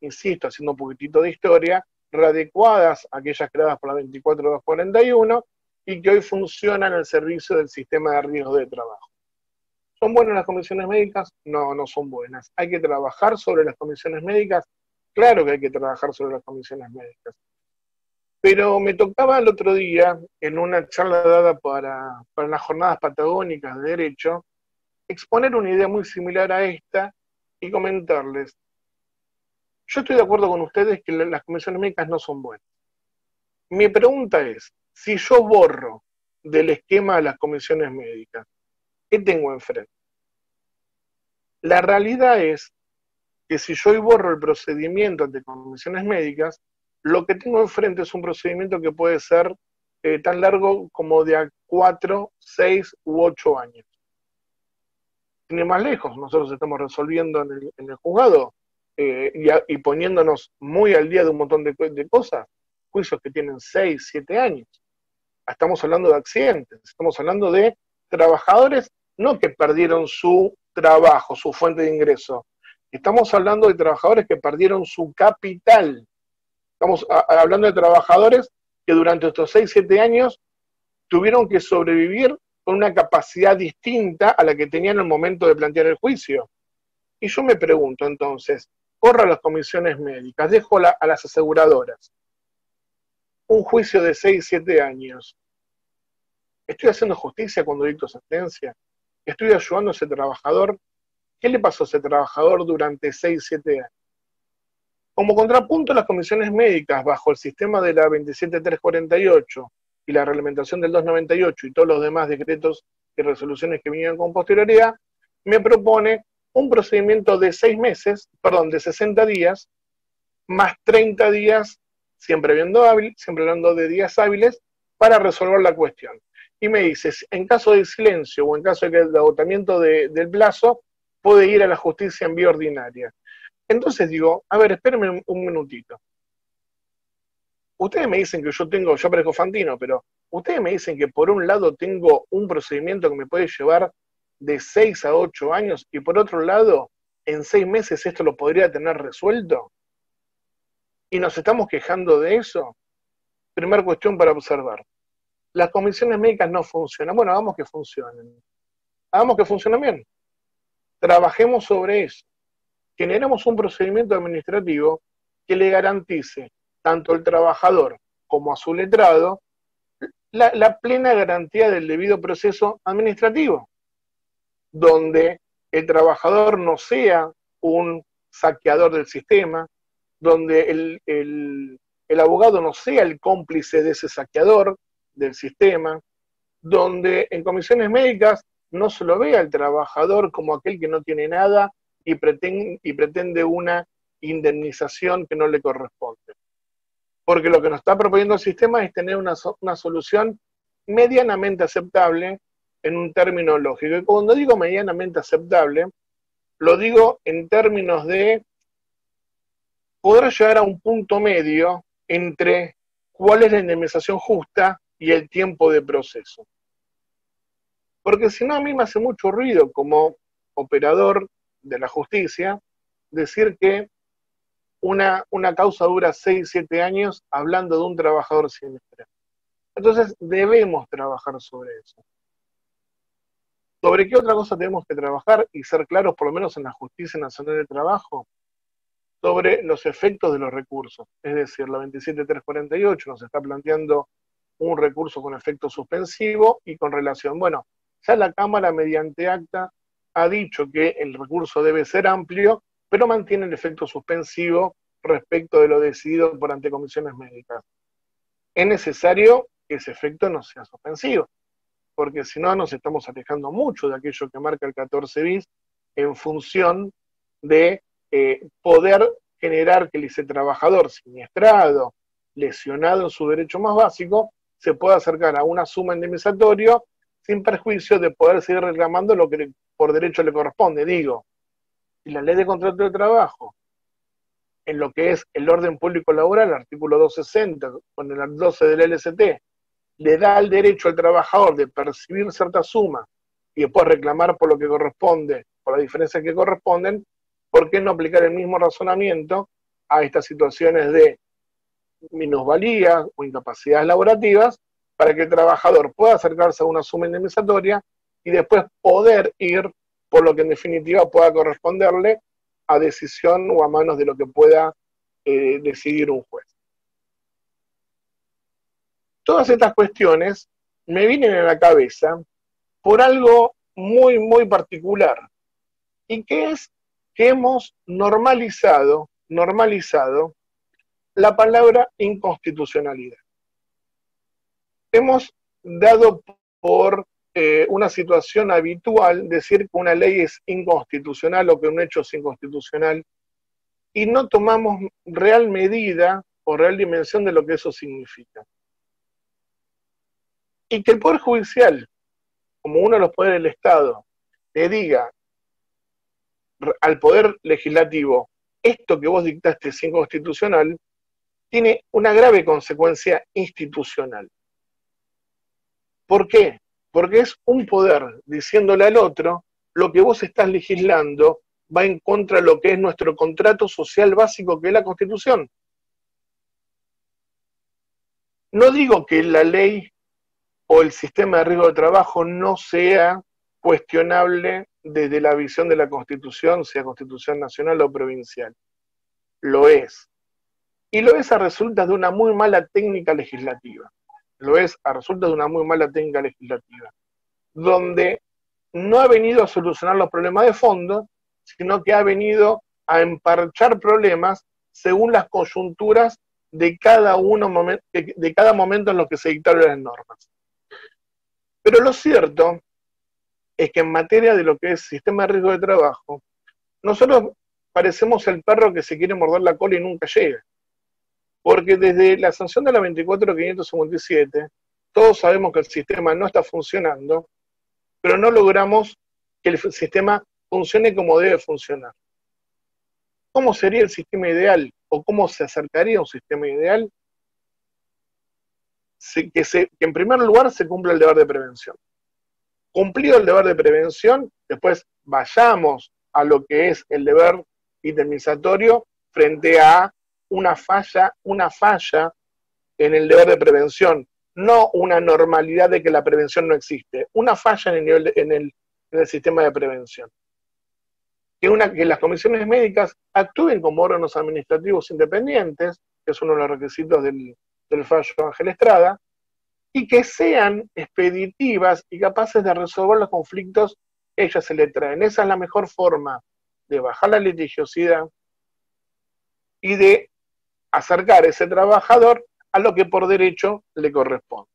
insisto, haciendo un poquitito de historia, readecuadas a aquellas creadas por la 24241 y que hoy funcionan al servicio del sistema de riesgo de trabajo. ¿Son buenas las comisiones médicas? No, no son buenas. ¿Hay que trabajar sobre las comisiones médicas? Claro que hay que trabajar sobre las comisiones médicas. Pero me tocaba el otro día, en una charla dada para, para las jornadas patagónicas de Derecho, exponer una idea muy similar a esta y comentarles. Yo estoy de acuerdo con ustedes que las comisiones médicas no son buenas. Mi pregunta es, si yo borro del esquema de las comisiones médicas, ¿qué tengo enfrente? La realidad es que si yo borro el procedimiento ante comisiones médicas, lo que tengo enfrente es un procedimiento que puede ser eh, tan largo como de a cuatro, seis u ocho años más lejos, nosotros estamos resolviendo en el, juzgado eh, y, poniéndonos muy al día de un montón de, cosas, juicios que tienen 6, 7 años. Estamos hablando de accidentes, estamos hablando de trabajadores no que perdieron su trabajo, su fuente de ingreso, estamos hablando de trabajadores que perdieron su capital. Estamos hablando de trabajadores que durante estos 6, 7 años tuvieron que sobrevivir con una capacidad distinta a la que tenían en el momento de plantear el juicio. Y yo me pregunto entonces, corro a las comisiones médicas, dejo a las aseguradoras, un juicio de 6, 7 años. ¿Estoy haciendo justicia cuando dicto sentencia? ¿Estoy ayudando a ese trabajador? ¿Qué le pasó a ese trabajador durante 6, 7 años? Como contrapunto, las comisiones médicas bajo el sistema de la 27348 y la reglamentación del 298 y todos los demás decretos y resoluciones que vinieron con posterioridad, me propone un procedimiento de seis meses, perdón, de 60 días, más 30 días, siempre viendo hábil, siempre hablando de días hábiles, para resolver la cuestión. Y me dice, en caso de silencio o en caso de, agotamiento del plazo, puede ir a la justicia en vía ordinaria. Entonces digo, a ver, espérenme un minutito ustedes me dicen que yo tengo, yo parezco Fantino, pero ustedes me dicen que por un lado tengo un procedimiento que me puede llevar de 6 a 8 años y por otro lado, en 6 meses esto lo podría tener resuelto. Y nos estamos quejando de eso. Primera cuestión para observar. Las comisiones médicas no funcionan. Bueno, hagamos que funcionen. Hagamos que funcionen bien. Trabajemos sobre eso. Generemos un procedimiento administrativo que le garantice tanto el trabajador como a su letrado la, plena garantía del debido proceso administrativo, donde el trabajador no sea un saqueador del sistema, donde el, abogado no sea el cómplice de ese saqueador del sistema, donde en comisiones médicas no se lo vea el trabajador como aquel que no tiene nada y pretende una indemnización que no le corresponde porque lo que nos está proponiendo el sistema es tener una, solución medianamente aceptable en un término lógico. Y cuando digo medianamente aceptable, lo digo en términos de poder llegar a un punto medio entre cuál es la indemnización justa y el tiempo de proceso. Porque si no, a mí me hace mucho ruido como operador de la justicia decir que una, una causa dura 6, 7 años hablando de un trabajador siniestro. Entonces debemos trabajar sobre eso. ¿Sobre qué otra cosa tenemos que trabajar y ser claros, por lo menos en la Justicia Nacional del Trabajo? Sobre los efectos de los recursos. Es decir, la 27348 nos está planteando un recurso con efecto suspensivo y con relación. Bueno, ya la Cámara, mediante acta, ha dicho que el recurso debe ser amplio, pero mantiene el efecto suspensivo respecto de lo decidido por antecomisiones médicas. Es necesario que ese efecto no sea suspensivo, porque si no nos estamos alejando mucho de aquello que marca el 14 bis en función de eh, poder generar que ese trabajador siniestrado, lesionado en su derecho más básico, se pueda acercar a una suma indemnizatoria sin perjuicio de poder seguir reclamando lo que por derecho le corresponde. Digo, y la ley de contrato de trabajo, en lo que es el orden público laboral, artículo 260, con el 12 del LST, le da el derecho al trabajador de percibir cierta suma y después reclamar por lo que corresponde, por las diferencias que corresponden, ¿por qué no aplicar el mismo razonamiento a estas situaciones de minusvalías o incapacidades laborativas para que el trabajador pueda acercarse a una suma indemnizatoria y después poder ir por lo que en definitiva pueda corresponderle a decisión o a manos de lo que pueda eh, decidir un juez. Todas estas cuestiones me vienen a la cabeza por algo muy, muy particular, y que es que hemos normalizado, normalizado la palabra inconstitucionalidad hemos dado por eh, una situación habitual decir que una ley es inconstitucional o que un hecho es inconstitucional y no tomamos real medida o real dimensión de lo que eso significa. Y que el Poder Judicial, como uno de los poderes del Estado, le diga al Poder Legislativo, esto que vos dictaste es inconstitucional, tiene una grave consecuencia institucional. ¿Por qué? Porque es un poder diciéndole al otro, lo que vos estás legislando va en contra de lo que es nuestro contrato social básico, que es la Constitución. No digo que la ley o el sistema de riesgo de trabajo no sea cuestionable desde la visión de la Constitución, sea Constitución nacional o provincial. Lo es. Y lo es a resultas de una muy mala técnica legislativa lo es a resulta de una muy mala técnica legislativa, donde no ha venido a solucionar los problemas de fondo, sino que ha venido a emparchar problemas según las coyunturas de cada, uno de cada momento en lo que se dictaron las normas. Pero lo cierto es que en materia de lo que es sistema de riesgo de trabajo, nosotros parecemos el perro que se quiere morder la cola y nunca llega. Porque desde la sanción de la 24557, todos sabemos que el sistema no está funcionando, pero no logramos que el sistema funcione como debe funcionar. ¿Cómo sería el sistema ideal o cómo se acercaría a un sistema ideal? que, que en primer lugar se cumpla el deber de prevención. Cumplido el deber de prevención, después vayamos a lo que es el deber indemnizatorio frente a una falla, una falla en el deber de prevención, no una normalidad de que la prevención no existe, una falla en el, sistema de prevención. Que, las comisiones médicas actúen como órganos administrativos independientes, que es uno de los requisitos del, del fallo Ángel Estrada, y que sean expeditivas y capaces de resolver los conflictos ellas se le traen. Esa es la mejor forma de bajar la litigiosidad y de acercar ese trabajador a lo que por derecho le corresponde.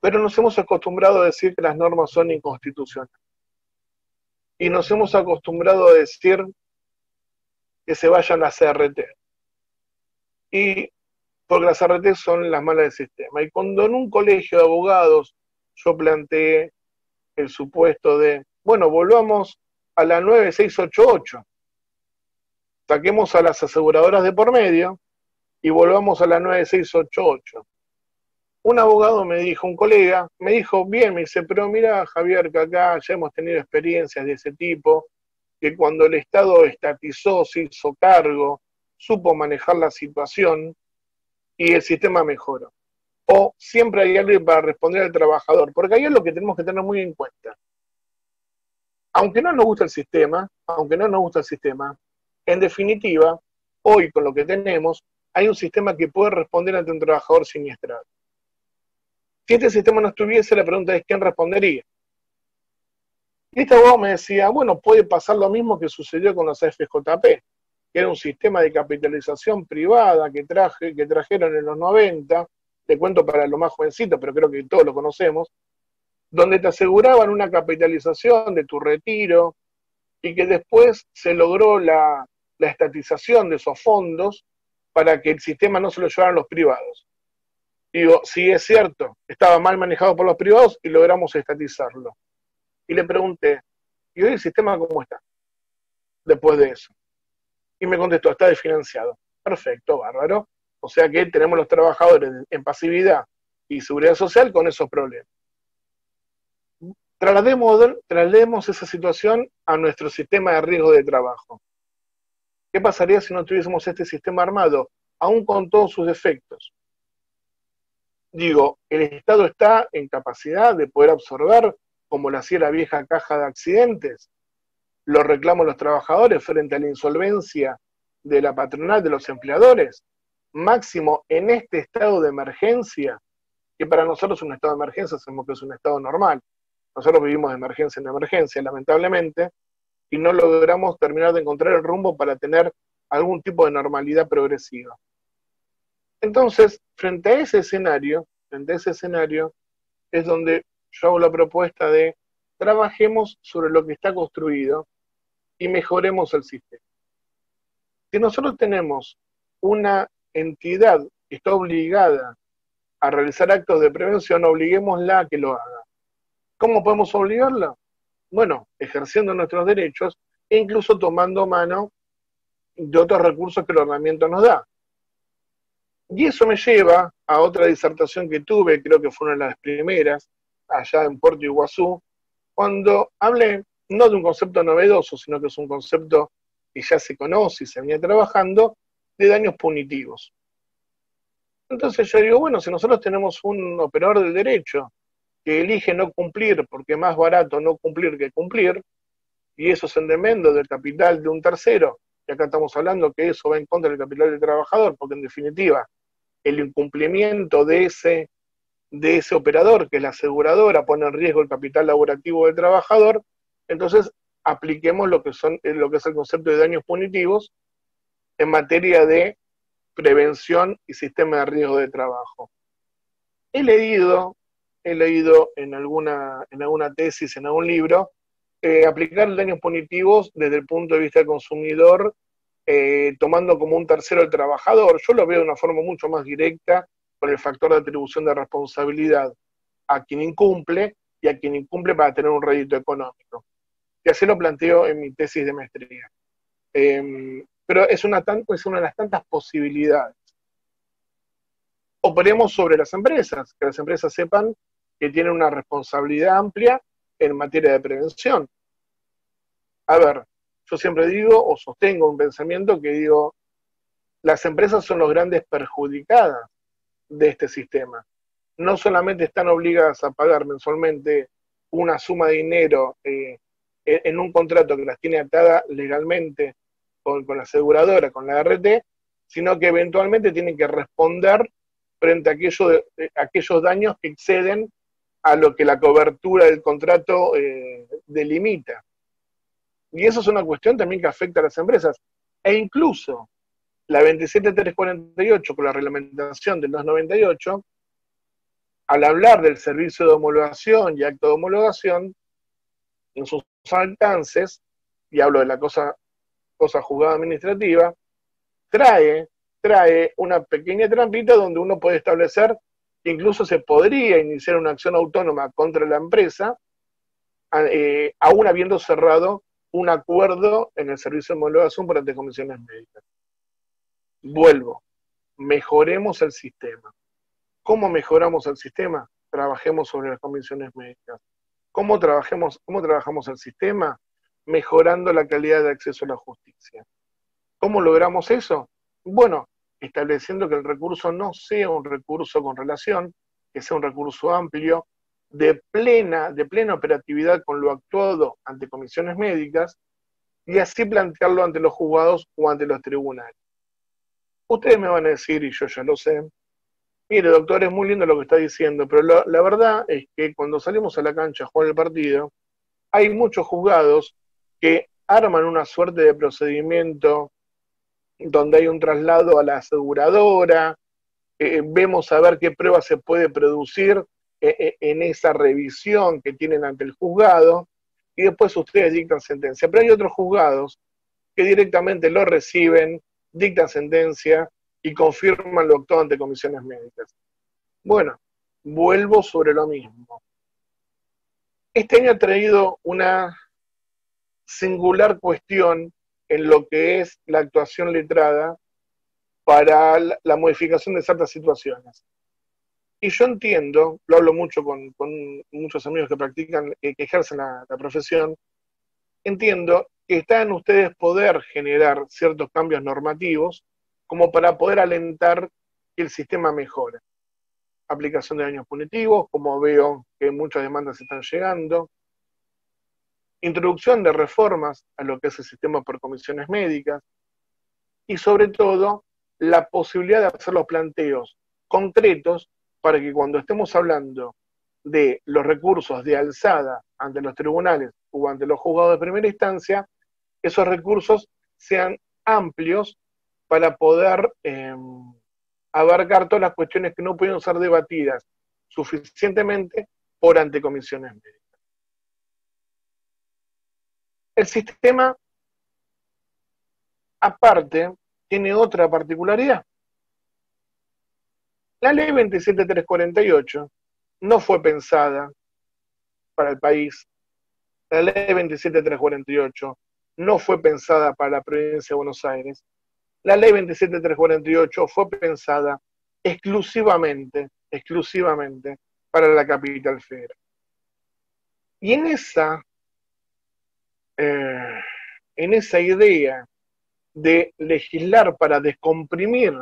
Pero nos hemos acostumbrado a decir que las normas son inconstitucionales. Y nos hemos acostumbrado a decir que se vayan a CRT. Y porque las CRT son las malas del sistema. Y cuando en un colegio de abogados yo planteé el supuesto de, bueno, volvamos a la 9688, saquemos a las aseguradoras de por medio y volvamos a la 9688. Un abogado me dijo, un colega, me dijo, bien, me dice, pero mira, Javier, que acá ya hemos tenido experiencias de ese tipo, que cuando el Estado estatizó, se hizo cargo, supo manejar la situación y el sistema mejoró. O siempre hay alguien para responder al trabajador, porque ahí es lo que tenemos que tener muy en cuenta. Aunque no nos gusta el sistema, aunque no nos gusta el sistema, en definitiva, hoy con lo que tenemos, hay un sistema que puede responder ante un trabajador siniestrado. Si este sistema no estuviese, la pregunta es quién respondería. Y este abogado me decía, bueno, puede pasar lo mismo que sucedió con los FJP, que era un sistema de capitalización privada que, traje, que trajeron en los 90, te cuento para lo más jovencito, pero creo que todos lo conocemos, donde te aseguraban una capitalización de tu retiro y que después se logró la, la estatización de esos fondos para que el sistema no se lo llevaran los privados. Digo, sí es cierto, estaba mal manejado por los privados y logramos estatizarlo. Y le pregunté, ¿y hoy el sistema cómo está? Después de eso. Y me contestó, está desfinanciado. Perfecto, bárbaro. O sea que tenemos los trabajadores en pasividad y seguridad social con esos problemas. Traslademos, traslademos esa situación a nuestro sistema de riesgo de trabajo. ¿Qué pasaría si no tuviésemos este sistema armado, aún con todos sus defectos? Digo, el Estado está en capacidad de poder absorber, como lo hacía la vieja caja de accidentes, los reclamos los trabajadores frente a la insolvencia de la patronal de los empleadores, máximo en este estado de emergencia, que para nosotros un estado de emergencia, sabemos que es un estado normal. Nosotros vivimos de emergencia en emergencia, lamentablemente, y no logramos terminar de encontrar el rumbo para tener algún tipo de normalidad progresiva. Entonces, frente a ese escenario, frente a ese escenario, es donde yo hago la propuesta de trabajemos sobre lo que está construido y mejoremos el sistema. Si nosotros tenemos una entidad que está obligada a realizar actos de prevención, obliguémosla a que lo haga. ¿Cómo podemos obligarla? Bueno, ejerciendo nuestros derechos e incluso tomando mano de otros recursos que el ordenamiento nos da. Y eso me lleva a otra disertación que tuve, creo que fue una de las primeras, allá en Puerto Iguazú, cuando hablé no de un concepto novedoso, sino que es un concepto que ya se conoce y se venía trabajando, de daños punitivos. Entonces yo digo, bueno, si nosotros tenemos un operador del derecho que elige no cumplir porque más barato no cumplir que cumplir, y eso es en demendo del capital de un tercero, y acá estamos hablando que eso va en contra del capital del trabajador, porque en definitiva el incumplimiento de ese, de ese operador, que es la aseguradora, pone en riesgo el capital laborativo del trabajador, entonces apliquemos lo que, son, lo que es el concepto de daños punitivos en materia de prevención y sistema de riesgo de trabajo. He leído he leído en alguna, en alguna tesis, en algún libro, eh, aplicar daños punitivos desde el punto de vista del consumidor, eh, tomando como un tercero el trabajador. Yo lo veo de una forma mucho más directa con el factor de atribución de responsabilidad a quien incumple y a quien incumple para tener un rédito económico. Y así lo planteo en mi tesis de maestría. Em, pero es una, es una de las tantas posibilidades. Operemos sobre las empresas, que las empresas sepan que tienen una responsabilidad amplia en materia de prevención. A ver, yo siempre digo o sostengo un pensamiento que digo, las empresas son los grandes perjudicadas de este sistema. No solamente están obligadas a pagar mensualmente una suma de dinero eh, en un contrato que las tiene atada legalmente con, la aseguradora, con la RT, sino que eventualmente tienen que responder frente a aquellos, aquellos daños que exceden a lo que la cobertura del contrato eh, delimita. Y eso es una cuestión también que afecta a las empresas. E incluso la 27348 con la reglamentación del 298, al hablar del servicio de homologación y acto de homologación, en sus alcances, y hablo de la cosa, cosa juzgada administrativa, trae, trae una pequeña trampita donde uno puede establecer incluso se podría iniciar una acción autónoma contra la empresa, eh, aún habiendo cerrado un acuerdo en el servicio de homologación por antecomisiones médicas. Vuelvo. mejoremos el sistema. ¿Cómo mejoramos el sistema? Trabajemos sobre las comisiones médicas. ¿Cómo, trabajemos, ¿Cómo trabajamos el sistema? Mejorando la calidad de acceso a la justicia. ¿Cómo logramos eso? Bueno, estableciendo que el recurso no sea un recurso con relación, que sea un recurso amplio, de plena, de plena operatividad con lo actuado ante comisiones médicas, y así plantearlo ante los juzgados o ante los tribunales. Ustedes me van a decir, y yo ya lo sé, mire doctor, es muy lindo lo que está diciendo, pero la, verdad es que cuando salimos a la cancha a jugar el partido, hay muchos juzgados que arman una suerte de procedimiento donde hay un traslado a la aseguradora, eh, vemos a ver qué pruebas se puede producir eh, eh, en esa revisión que tienen ante el juzgado, y después ustedes dictan sentencia. Pero hay otros juzgados que directamente lo reciben, dictan sentencia y confirman lo actuado ante comisiones médicas. Bueno, vuelvo sobre lo mismo. Este año ha traído una singular cuestión en lo que es la actuación letrada para la modificación de ciertas situaciones. Y yo entiendo, lo hablo mucho con, muchos amigos que practican, que ejercen la, la profesión, entiendo que está en ustedes poder generar ciertos cambios normativos como para poder alentar que el sistema mejore. Aplicación de daños punitivos, como veo que muchas demandas están llegando. Introducción de reformas a lo que es el sistema por comisiones médicas. Y sobre todo, la posibilidad de hacer los planteos concretos para que cuando estemos hablando de los recursos de alzada ante los tribunales o ante los juzgados de primera instancia, esos recursos sean amplios para poder em, abarcar todas las cuestiones que no pueden ser debatidas suficientemente por antecomisiones médicas. El sistema, aparte, tiene otra particularidad. La ley 27348 no fue pensada para el país. La ley 27348 no fue pensada para la provincia de Buenos Aires. La ley 27348 fue pensada exclusivamente, exclusivamente para la capital federal. Y en esa, eh, en esa idea de legislar para descomprimir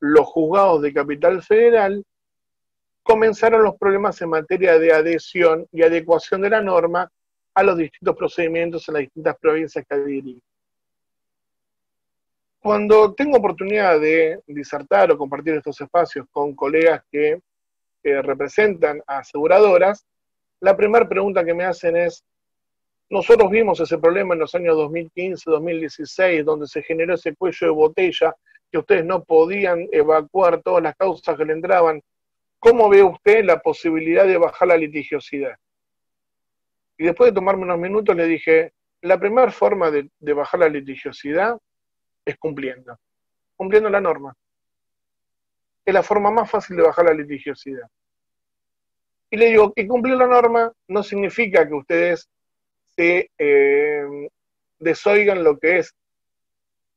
los juzgados de capital federal, comenzaron los problemas en materia de adhesión y adecuación de la norma a los distintos procedimientos en las distintas provincias que adhieren. Cuando tengo oportunidad de disertar o compartir estos espacios con colegas que, representan a aseguradoras, la primera pregunta que me hacen es, nosotros vimos ese problema en los años 2015, 2016, donde se generó ese cuello de botella que ustedes no podían evacuar todas las causas que le entraban. ¿Cómo ve usted la posibilidad de bajar la litigiosidad? Y después de tomarme unos minutos le dije, la primera forma de, bajar la litigiosidad es cumpliendo, cumpliendo la norma. Es la forma más fácil de bajar la litigiosidad. Y le digo, que cumplir la norma no significa que ustedes se eh, desoigan lo que es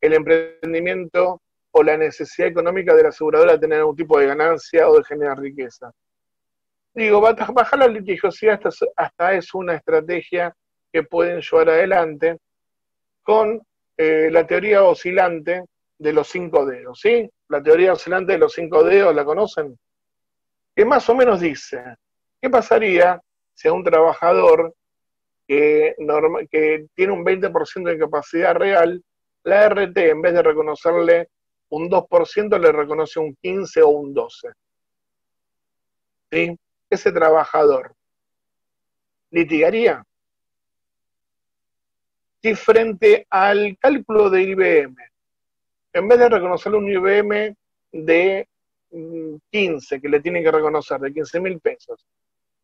el emprendimiento o la necesidad económica de la aseguradora de tener algún tipo de ganancia o de generar riqueza. Digo, bajar la litigiosidad hasta, es una estrategia que pueden llevar adelante con eh, la teoría oscilante de los cinco dedos, ¿sí? La teoría oscilante de los cinco dedos, ¿la conocen? Que más o menos dice, ¿qué pasaría si a un trabajador que, tiene un 20% de capacidad real, la RT, en vez de reconocerle un 2% le reconoce un 15 o un 12. ¿Sí? Ese trabajador litigaría si frente al cálculo de IBM, en vez de reconocerle un IBM de 15, mm, que le tienen que reconocer, de 15 mil pesos,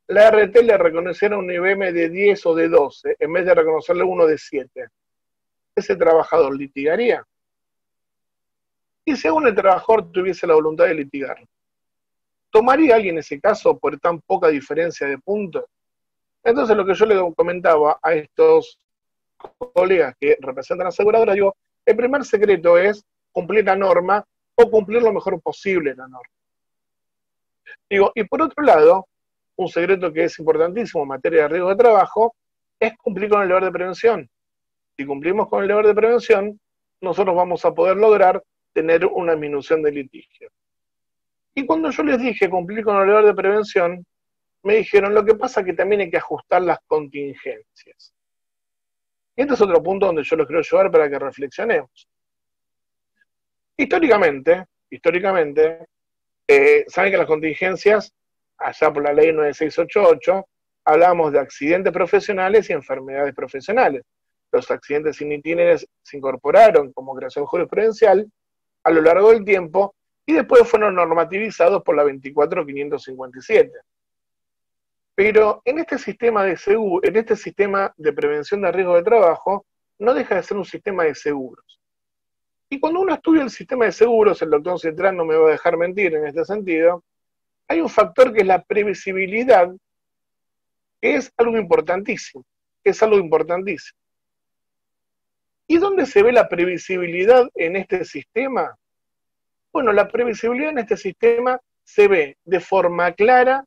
la RT le reconociera un IBM de 10 o de 12, en vez de reconocerle uno de 7. Ese trabajador litigaría. Y si aún el trabajador tuviese la voluntad de litigar, ¿tomaría alguien ese caso por tan poca diferencia de puntos? Entonces lo que yo le comentaba a estos colegas que representan aseguradoras, digo, el primer secreto es cumplir la norma o cumplir lo mejor posible la norma. Digo, y por otro lado, un secreto que es importantísimo en materia de riesgo de trabajo es cumplir con el deber de prevención. Si cumplimos con el deber de prevención, nosotros vamos a poder lograr tener una disminución de litigio. Y cuando yo les dije cumplir con el deber de prevención, me dijeron, lo que pasa es que también hay que ajustar las contingencias. Y este es otro punto donde yo los quiero llevar para que reflexionemos. Históricamente, históricamente, eh, saben que las contingencias, allá por la ley 9688, hablamos de accidentes profesionales y enfermedades profesionales. Los accidentes sin itinerario se incorporaron como creación jurisprudencial a lo largo del tiempo y después fueron normativizados por la 24557. Pero en este sistema de seguro, en este sistema de prevención de riesgo de trabajo, no deja de ser un sistema de seguros. Y cuando uno estudia el sistema de seguros, el doctor Citrán no me va a dejar mentir en este sentido, hay un factor que es la previsibilidad, que es algo importantísimo, es algo importantísimo. ¿Y dónde se ve la previsibilidad en este sistema? Bueno, la previsibilidad en este sistema se ve de forma clara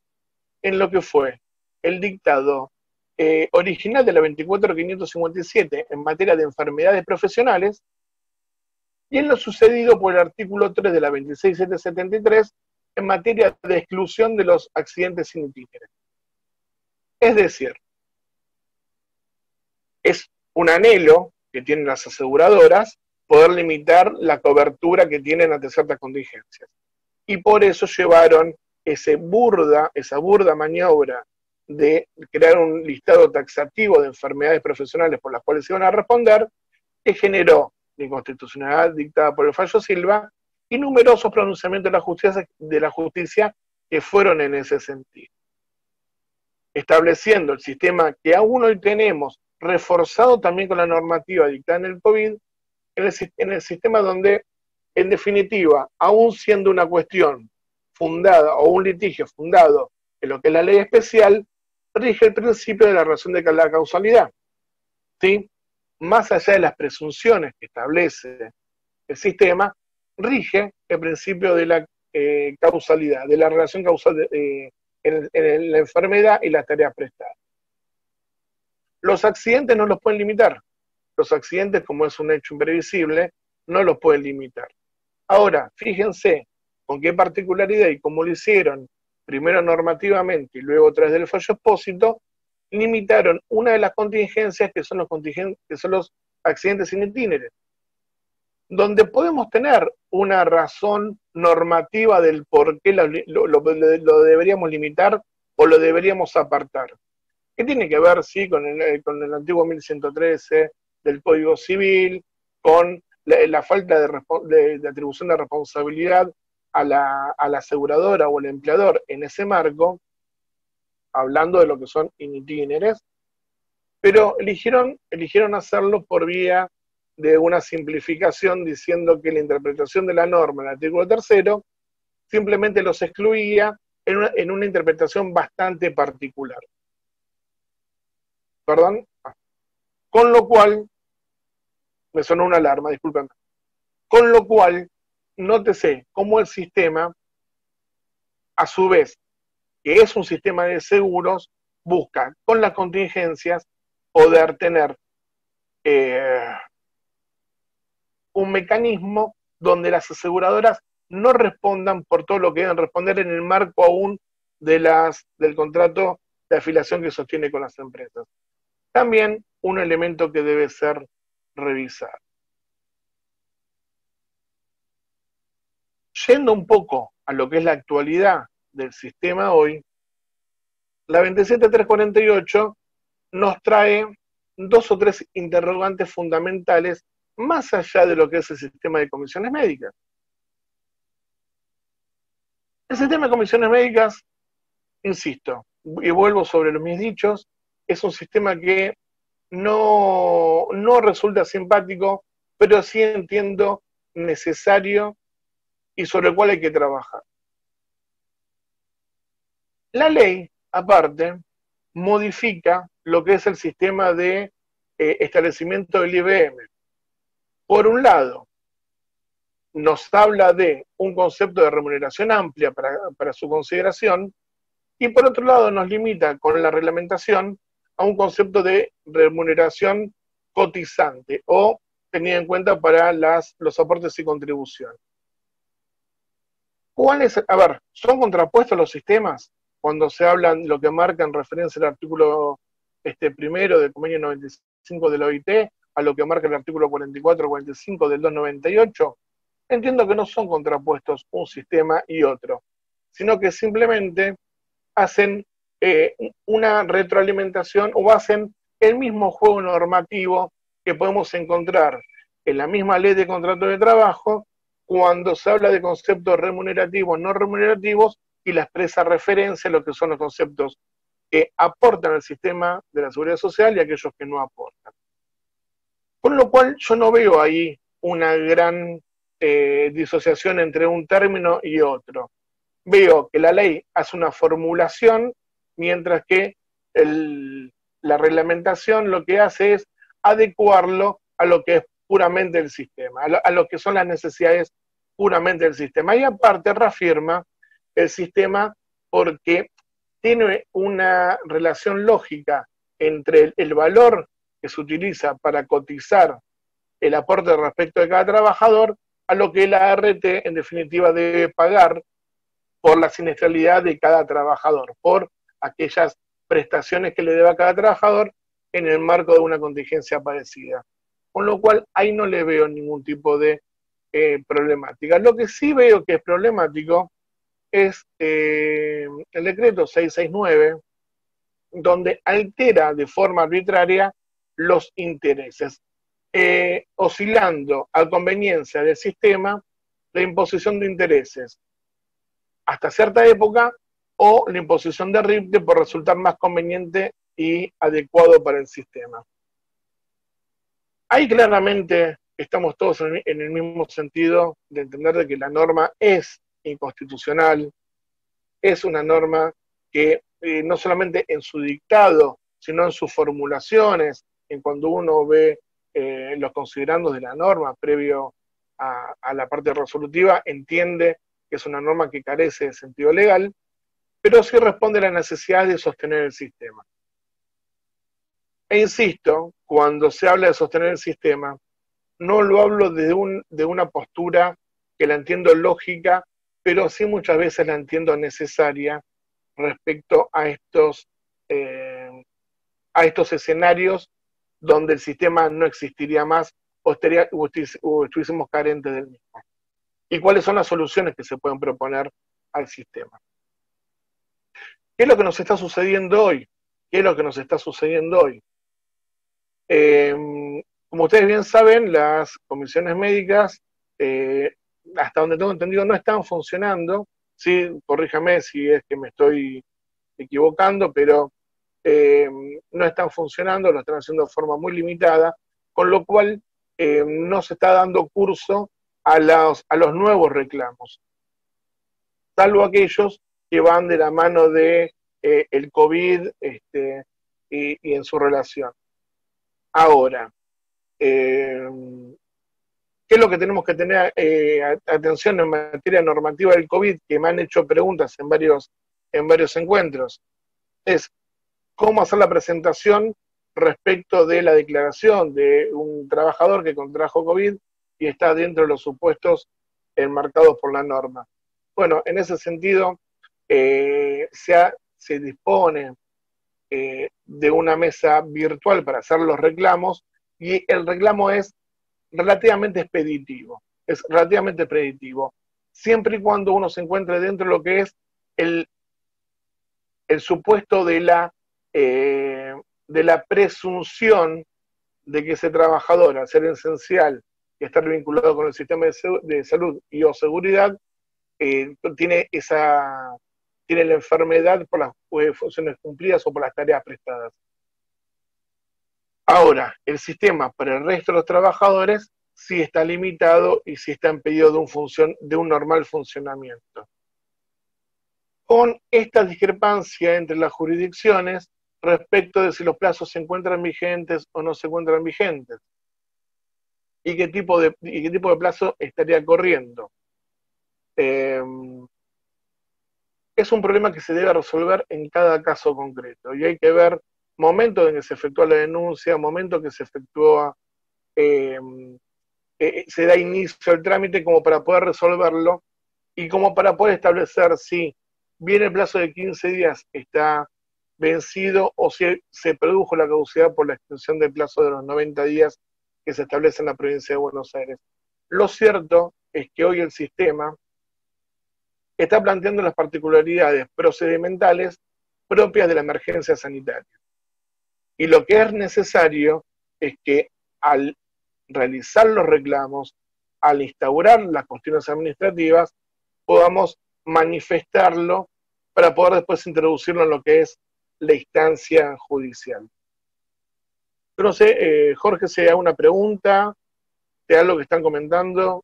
en lo que fue el dictado eh, original de la 24557 en materia de enfermedades profesionales y en lo sucedido por el artículo 3 de la 26773 en materia de exclusión de los accidentes sin. Es decir, es un anhelo que tienen las aseguradoras poder limitar la cobertura que tienen ante ciertas contingencias. Y por eso llevaron ese burda, esa burda maniobra de crear un listado taxativo de enfermedades profesionales por las cuales se iban a responder, que generó la inconstitucionalidad dictada por el fallo Silva y numerosos pronunciamientos de la justicia, de la justicia que fueron en ese sentido. Estableciendo el sistema que aún hoy tenemos reforzado también con la normativa dictada en el COVID, en el, sistema donde, en definitiva, aún siendo una cuestión fundada o un litigio fundado en lo que es la ley especial, rige el principio de la relación de la causalidad. ¿sí? Más allá de las presunciones que establece el sistema, rige el principio de la eh, causalidad, de la relación causal eh, en la enfermedad y las tareas prestadas. Los accidentes no los pueden limitar. Los accidentes, como es un hecho imprevisible, no los pueden limitar. Ahora, fíjense con qué particularidad y cómo lo hicieron, primero normativamente y luego tras del fallo expósito, limitaron una de las contingencias que son los, que son los accidentes sin donde podemos tener una razón normativa del por qué lo, deberíamos limitar o lo deberíamos apartar. Que tiene que ver, sí, con el, eh, con el antiguo 1113 del Código Civil, con la, falta de, atribución de responsabilidad a la, aseguradora o al empleador en ese marco, hablando de lo que son initíneres, pero eligieron, eligieron hacerlo por vía de una simplificación diciendo que la interpretación de la norma en el artículo tercero simplemente los excluía en una interpretación bastante particular. Perdón, con lo cual, me sonó una alarma, disculpen, con lo cual, nótese cómo el sistema, a su vez, que es un sistema de seguros, busca con las contingencias poder tener eh, un mecanismo donde las aseguradoras no respondan por todo lo que deben responder en el marco aún de las, del contrato de afiliación que sostiene con las empresas también un elemento que debe ser revisado. Yendo un poco a lo que es la actualidad del sistema hoy, la 27348 nos trae dos o tres interrogantes fundamentales más allá de lo que es el sistema de comisiones médicas. El sistema de comisiones médicas, insisto, y vuelvo sobre los mis dichos, es un sistema que no, resulta simpático, pero sí entiendo necesario y sobre el cual hay que trabajar. La ley, aparte, modifica lo que es el sistema de eh, establecimiento del IBM. Por un lado, nos habla de un concepto de remuneración amplia para, su consideración y por otro lado nos limita con la reglamentación a un concepto de remuneración cotizante o tenida en cuenta para los aportes y contribución. ¿Cuáles, a ver, son contrapuestos los sistemas cuando se hablan lo que marca en referencia al artículo este primero del convenio 95 de la OIT a lo que marca el artículo 44-45 del 298? Entiendo que no son contrapuestos un sistema y otro, sino que simplemente hacen eh, una retroalimentación o hacen el mismo juego normativo que podemos encontrar en la misma ley de contrato de trabajo cuando se habla de conceptos remunerativos, no remunerativos, y la expresa referencia a lo que son los conceptos que aportan al sistema de la seguridad social y aquellos que no aportan. Con lo cual yo no veo ahí una gran eh, disociación entre un término y otro. Veo que la ley hace una formulación, mientras que la reglamentación lo que hace es adecuarlo a lo que es puramente el sistema, a lo, que son las necesidades puramente del sistema. Y aparte reafirma el sistema porque tiene una relación lógica entre el, valor que se utiliza para cotizar el aporte respecto de cada trabajador a lo que la ART en definitiva debe pagar por la siniestralidad de cada trabajador, por aquellas prestaciones que le deba cada trabajador en el marco de una contingencia parecida. Con lo cual ahí no le veo ningún tipo de eh, problemática. Lo que sí veo que es problemático es eh, el decreto 669, donde altera de forma arbitraria los intereses, eh, oscilando a conveniencia del sistema la imposición de intereses hasta cierta época o la imposición de RIPTE por resultar más conveniente y adecuado para el sistema. Ahí claramente estamos todos en el mismo sentido de entender de que la norma es inconstitucional, es una norma que eh, no solamente en su dictado, sino en sus formulaciones, en cuando uno ve eh, los considerandos de la norma previo a, la parte resolutiva, entiende que es una norma que carece de sentido legal, pero sí responde a la necesidad de sostener el sistema. E insisto, cuando se habla de sostener el sistema, no lo hablo de, un, de una postura que la entiendo lógica, pero sí muchas veces la entiendo necesaria respecto a estos, eh, a estos escenarios donde el sistema no existiría más o, o estuviésemos carentes del mismo. ¿Y cuáles son las soluciones que se pueden proponer al sistema? ¿Qué es lo que nos está sucediendo hoy? ¿Qué es lo que nos está sucediendo hoy? Em, como ustedes bien saben, las comisiones médicas, eh, hasta donde tengo entendido, no están funcionando. Sí, corríjame si es que me estoy equivocando, pero em, no están funcionando, lo están haciendo de forma muy limitada, con lo cual em, no se está dando curso a los, a los nuevos reclamos, salvo aquellos que van de la mano de eh, el COVID este, y en su relación. Ahora, eh, ¿qué es lo que tenemos que tener eh, atención en materia normativa del COVID? Que me han hecho preguntas en varios, en varios encuentros. Es cómo hacer la presentación respecto de la declaración de un trabajador que contrajo COVID y está dentro de los supuestos enmarcados por la norma. Bueno, en ese sentido, eh, se, dispone eh, de una mesa virtual para hacer los reclamos y el reclamo es relativamente expeditivo, es relativamente predictivo, siempre y cuando uno se encuentre dentro de lo que es el, el supuesto de la, eh, de la presunción de que ese trabajador, al ser esencial y estar vinculado con el sistema de, salud y o seguridad, eh, tiene esa tiene la enfermedad por las eh, funciones cumplidas o por las tareas prestadas. Ahora, el sistema para el resto de los trabajadores sí está limitado y sí está en pedido de un, función, de un normal funcionamiento. Con esta discrepancia entre las jurisdicciones respecto de si los plazos se encuentran vigentes o no se encuentran vigentes. y qué tipo de, qué tipo de plazo estaría corriendo. Eh, es un problema que se debe resolver en cada caso concreto y hay que ver momentos en que se efectúa la denuncia, momentos que se efectúa, eh, eh, se da inicio al trámite como para poder resolverlo y como para poder establecer si bien el plazo de 15 días está vencido o si se produjo la caducidad por la extensión del plazo de los 90 días que se establece en la provincia de Buenos Aires. Lo cierto es que hoy el sistema está planteando las particularidades procedimentales propias de la emergencia sanitaria. Y lo que es necesario es que al realizar los reclamos, al instaurar las cuestiones administrativas, podamos manifestarlo para poder después introducirlo en lo que es la instancia judicial. Yo no sé, eh, Jorge, si hay una pregunta de algo que están comentando.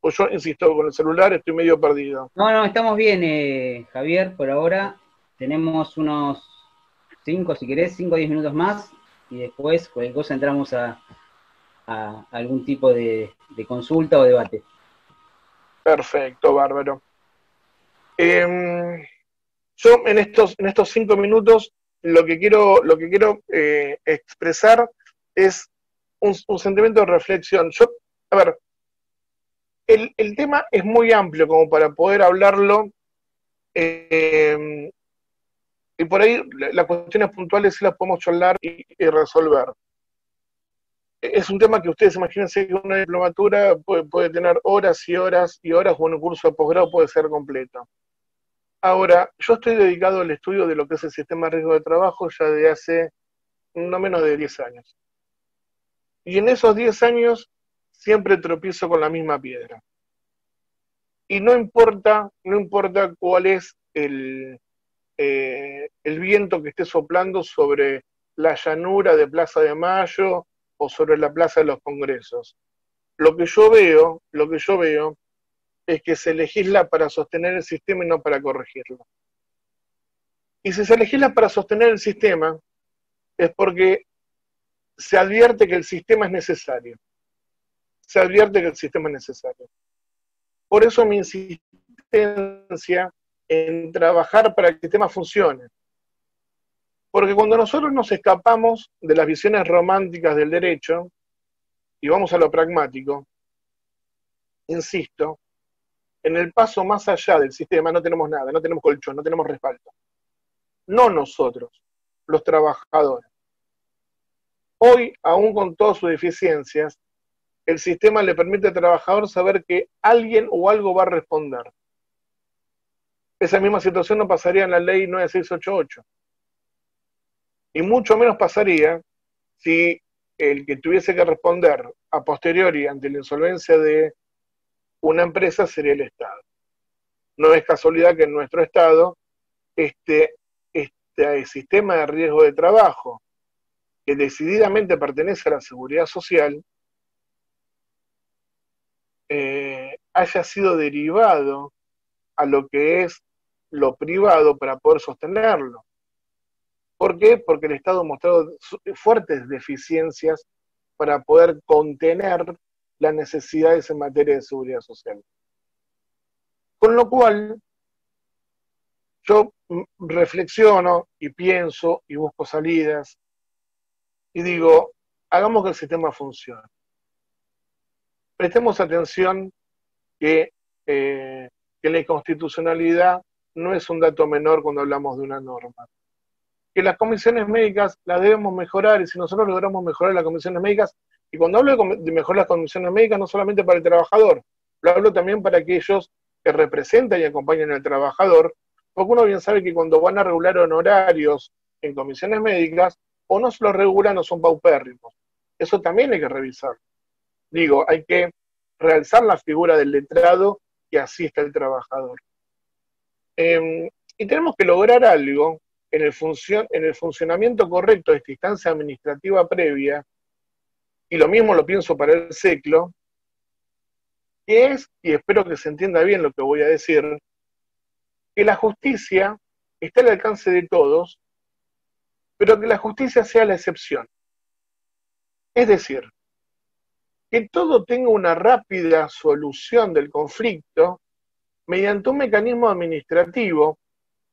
Pues yo, insisto, con el celular estoy medio perdido. No, no, estamos bien, eh, Javier, por ahora. Tenemos unos 5, si querés, 5 o 10 minutos más y después, cualquier cosa, entramos a, algún tipo de, consulta o debate. Perfecto, bárbaro. Em, yo en estos, en estos cinco minutos lo que quiero, lo que quiero eh, expresar es un, sentimiento de reflexión. Yo, a ver, el, tema es muy amplio como para poder hablarlo em, y por ahí las cuestiones puntuales sí las podemos charlar y, resolver. Es un tema que ustedes imagínense que una diplomatura puede, tener horas y horas y horas, o un curso de posgrado puede ser completo. Ahora, yo estoy dedicado al estudio de lo que es el sistema de riesgo de trabajo ya de hace no menos de 10 años. Y en esos 10 años siempre tropiezo con la misma piedra. Y no importa, no importa cuál es el, eh, el viento que esté soplando sobre la llanura de Plaza de Mayo o sobre la Plaza de los Congresos. Lo que yo veo, lo que yo veo es que se legisla para sostener el sistema y no para corregirlo. Y si se legisla para sostener el sistema, es porque se advierte que el sistema es necesario. Se advierte que el sistema es necesario. Por eso mi insistencia en trabajar para que el sistema funcione. Porque cuando nosotros nos escapamos de las visiones románticas del derecho y vamos a lo pragmático, insisto, en el paso más allá del sistema no tenemos nada, no tenemos colchón, no tenemos respaldo. No nosotros, los trabajadores. Hoy, aún con todas sus deficiencias, el sistema le permite al trabajador saber que alguien o algo va a responder. Esa misma situación no pasaría en la ley 9688. Y mucho menos pasaría si el que tuviese que responder a posteriori ante la insolvencia de una empresa sería el Estado. No es casualidad que en nuestro Estado este, este sistema de riesgo de trabajo, que decididamente pertenece a la seguridad social, eh, haya sido derivado a lo que es lo privado para poder sostenerlo. ¿Por qué? Porque el Estado ha mostrado fuertes deficiencias para poder contener las necesidades en materia de seguridad social. Con lo cual, yo reflexiono y pienso y busco salidas y digo, hagamos que el sistema funcione. Prestemos atención que, eh, que la inconstitucionalidad no es un dato menor cuando hablamos de una norma. Que las comisiones médicas las debemos mejorar y si nosotros logramos mejorar las comisiones médicas, y cuando hablo de mejorar las comisiones médicas no solamente para el trabajador, lo hablo también para aquellos que representan y acompañan al trabajador, porque uno bien sabe que cuando van a regular honorarios en comisiones médicas, o no se los regulan o son paupérrimos. Eso también hay que revisar. Digo, hay que realzar la figura del letrado que asista al trabajador. Em, y tenemos que lograr algo en el, en el funcionamiento correcto de esta instancia administrativa previa, y lo mismo lo pienso para el ciclo, que es, y espero que se entienda bien lo que voy a decir, que la justicia está al alcance de todos, pero que la justicia sea la excepción. Es decir, que todo tenga una rápida solución del conflicto mediante un mecanismo administrativo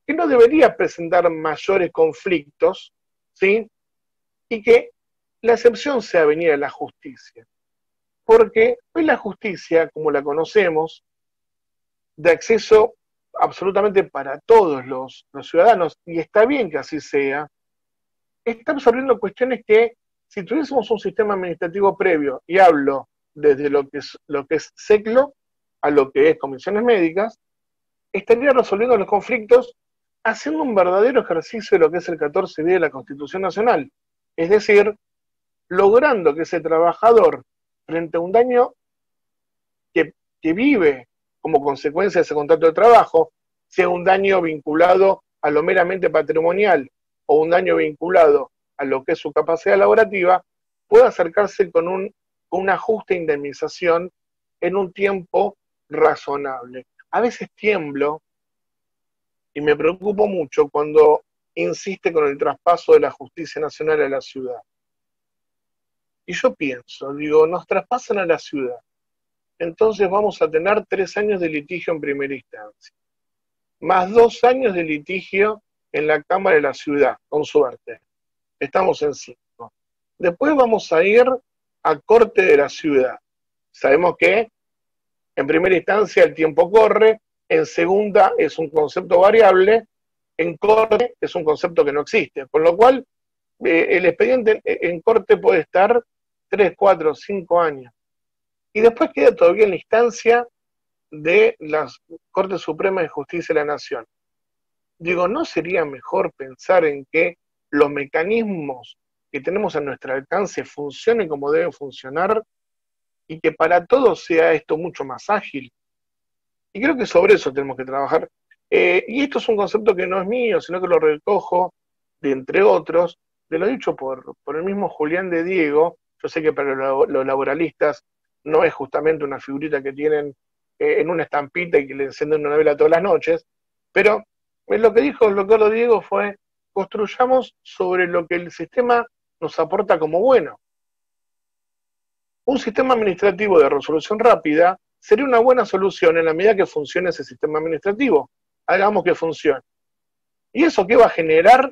que no debería presentar mayores conflictos, ¿sí? Y que la excepción sea venir a la justicia. Porque hoy la justicia, como la conocemos, de acceso absolutamente para todos los, ciudadanos, y está bien que así sea, está absorbiendo cuestiones que si tuviésemos un sistema administrativo previo, y hablo desde lo que es, lo que es SECLO a lo que es comisiones médicas, estaría resolviendo los conflictos haciendo un verdadero ejercicio de lo que es el 14 de la Constitución Nacional. Es decir, logrando que ese trabajador, frente a un daño que, que vive como consecuencia de ese contrato de trabajo, sea un daño vinculado a lo meramente patrimonial o un daño vinculado a lo que es su capacidad laborativa, pueda acercarse con, un, con una justa indemnización en un tiempo razonable. A veces tiemblo y me preocupo mucho cuando insiste con el traspaso de la justicia nacional a la ciudad. Y yo pienso, digo, nos traspasan a la ciudad entonces vamos a tener tres años de litigio en primera instancia, más dos años de litigio en la Cámara de la Ciudad, con suerte. Estamos en cinco. Después vamos a ir a Corte de la Ciudad. Sabemos que en primera instancia el tiempo corre, en segunda es un concepto variable, en corte es un concepto que no existe, con lo cual eh, el expediente en corte puede estar tres, cuatro, cinco años. Y después queda todavía en la instancia de la Corte Suprema de Justicia de la Nación. Digo, ¿no sería mejor pensar en que los mecanismos que tenemos a nuestro alcance funcionen como deben funcionar y que para todos sea esto mucho más ágil? Y creo que sobre eso tenemos que trabajar. Eh, y esto es un concepto que no es mío, sino que lo recojo de entre otros, de lo dicho por, por el mismo Julián de Diego. Yo sé que para los laboralistas no es justamente una figurita que tienen eh, en una estampita y que le encienden una vela todas las noches, pero lo que dijo el doctor Diego fue, construyamos sobre lo que el sistema nos aporta como bueno. Un sistema administrativo de resolución rápida sería una buena solución en la medida que funcione ese sistema administrativo. Hagamos que funcione. ¿Y eso qué va a generar?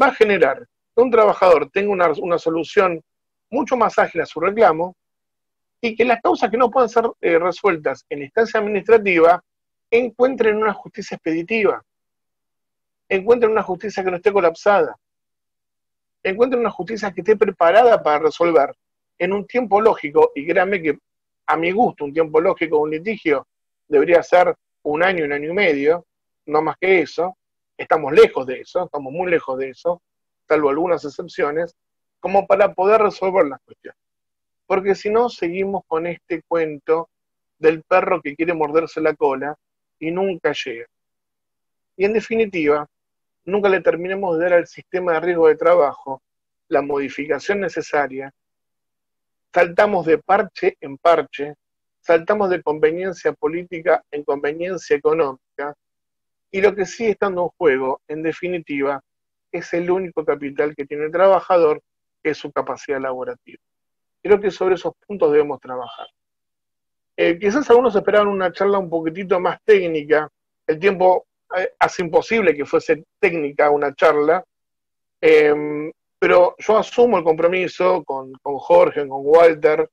Va a generar que un trabajador tenga una, una solución mucho más ágil a su reclamo, y que las causas que no puedan ser eh, resueltas en instancia administrativa encuentren una justicia expeditiva, encuentren una justicia que no esté colapsada, encuentren una justicia que esté preparada para resolver en un tiempo lógico, y créanme que a mi gusto un tiempo lógico de un litigio debería ser un año, un año y medio, no más que eso, estamos lejos de eso, estamos muy lejos de eso, salvo algunas excepciones, como para poder resolver las cuestiones porque si no seguimos con este cuento del perro que quiere morderse la cola y nunca llega. Y en definitiva, nunca le terminemos de dar al sistema de riesgo de trabajo la modificación necesaria, saltamos de parche en parche, saltamos de conveniencia política en conveniencia económica, y lo que sigue estando en juego, en definitiva, es el único capital que tiene el trabajador, es su capacidad laborativa. Creo que sobre esos puntos debemos trabajar. Eh, quizás algunos esperaban una charla un poquitito más técnica. El tiempo eh, hace imposible que fuese técnica una charla, em, pero yo asumo el compromiso con, Jorge, con Walter,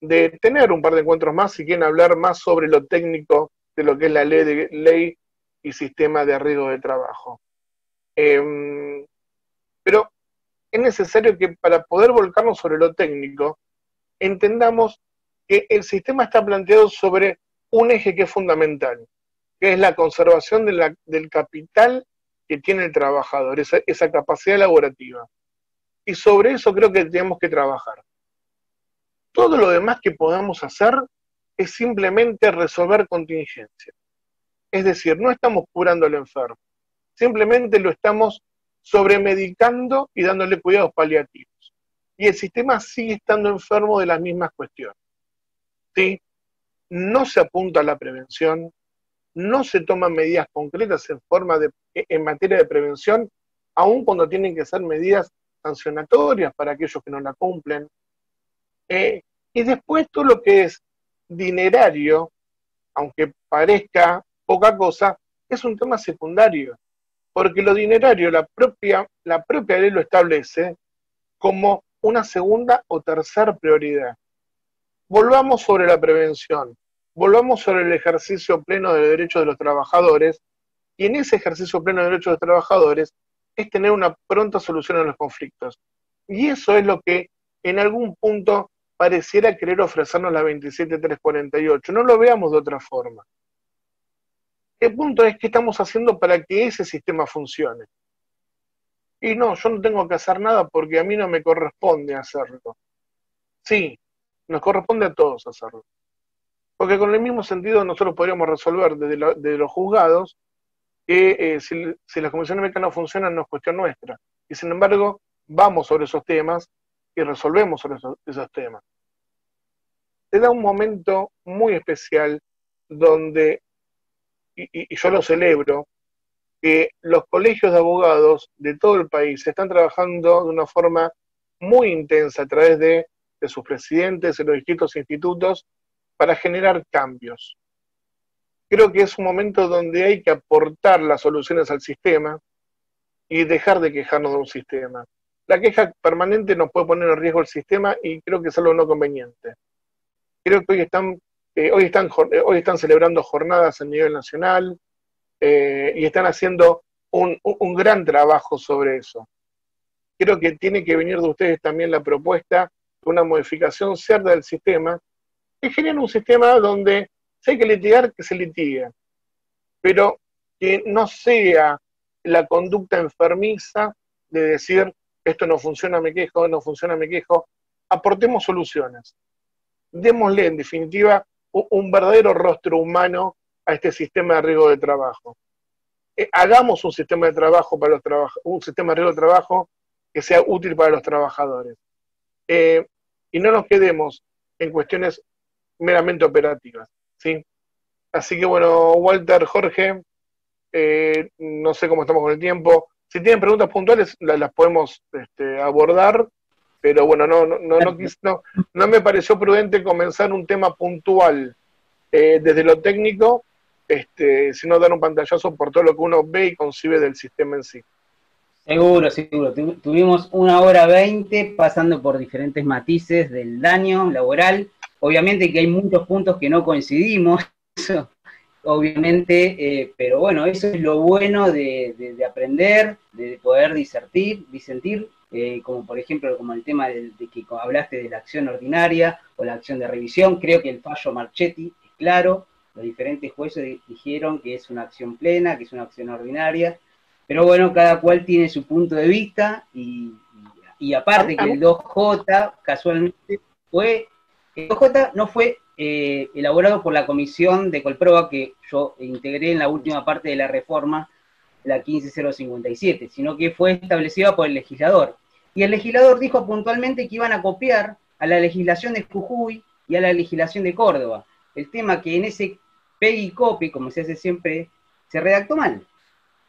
de tener un par de encuentros más si quieren hablar más sobre lo técnico de lo que es la ley, ley y sistema de arreglo de trabajo. Em, pero es necesario que para poder volcarnos sobre lo técnico, entendamos que el sistema está planteado sobre un eje que es fundamental, que es la conservación del capital que tiene el trabajador, esa, esa capacidad laborativa. Y sobre eso creo que tenemos que trabajar. Todo lo demás que podamos hacer es simplemente resolver contingencias. Es decir, no estamos curando al enfermo, simplemente lo estamos sobremedicando y dándole cuidados paliativos. Y el sistema sigue estando enfermo de las mismas cuestiones. ¿Sí? No se apunta a la prevención, no se toman medidas concretas en, forma de, en materia de prevención, aun cuando tienen que ser medidas sancionatorias para aquellos que no la cumplen. Eh, Y después todo lo que es dinerario, aunque parezca poca cosa, es un tema secundario, porque lo dinerario, la propia, la propia ley lo establece como una segunda o tercera prioridad. Volvamos sobre la prevención, volvamos sobre el ejercicio pleno de derechos de los trabajadores, y en ese ejercicio pleno de derechos de los trabajadores es tener una pronta solución a los conflictos. Y eso es lo que en algún punto pareciera querer ofrecernos la 27348. No lo veamos de otra forma. El punto es que estamos haciendo para que ese sistema funcione. Y no, yo no tengo que hacer nada porque a mí no me corresponde hacerlo. Sí, nos corresponde a todos hacerlo. Porque con el mismo sentido nosotros podríamos resolver desde, los juzgados que eh, si, las comisiones médicas no funcionan no es cuestión nuestra. Y sin embargo, vamos sobre esos temas y resolvemos sobre esos, temas. Se da un momento muy especial donde, y, yo lo celebro, que los colegios de abogados de todo el país están trabajando de una forma muy intensa a través de, de sus presidentes de los distintos institutos para generar cambios. Creo que es un momento donde hay que aportar las soluciones al sistema y dejar de quejarnos de un sistema la queja permanente nos puede poner en riesgo el sistema y creo que es algo no conveniente. Creo que hoy están, eh, hoy están, eh, hoy están celebrando jornadas a nivel nacional eh, y están haciendo un, gran trabajo sobre eso. Creo que tiene que venir de ustedes también la propuesta de una modificación cerda del sistema, que genere un sistema donde si hay que litigar, que se litigue, pero que no sea la conducta enfermiza de decir esto no funciona, me quejo, no funciona, me quejo. Aportemos soluciones. Démosle, en definitiva, un verdadero rostro humano a este sistema de riesgo de trabajo. Eh, hagamos un sistema de trabajo para los un sistema de de trabajo que sea útil para los trabajadores. Eh, y no nos quedemos en cuestiones meramente operativas. ¿sí? Así que bueno, Walter, Jorge, eh, no sé cómo estamos con el tiempo. Si tienen preguntas puntuales, las, podemos este, abordar, pero bueno, no, no, no, no, no, me pareció prudente comenzar un tema puntual eh, desde lo técnico, este, sino dar un pantallazo por todo lo que uno ve y concibe del sistema en sí. Seguro, seguro. Tuvimos una hora veinte pasando por diferentes matices del daño laboral. Obviamente que hay muchos puntos que no coincidimos, <laughs> obviamente, eh, pero bueno, eso es lo bueno de, aprender, de poder disertir, disentir, eh, como por ejemplo, como el tema de, que hablaste de la acción ordinaria o la acción de revisión, creo que el fallo Marchetti es claro, los diferentes jueces dijeron que es una acción plena, que es una acción ordinaria, pero bueno, cada cual tiene su punto de vista y, aparte que el 2J casualmente fue, el 2J no fue eh, elaborado por la comisión de Colproba que yo integré en la última parte de la reforma, la 15057, sino que fue establecida por el legislador. Y el legislador dijo puntualmente que iban a copiar a la legislación de Jujuy y a la legislación de Córdoba. El tema que en ese peg copy, como se hace siempre, se redactó mal.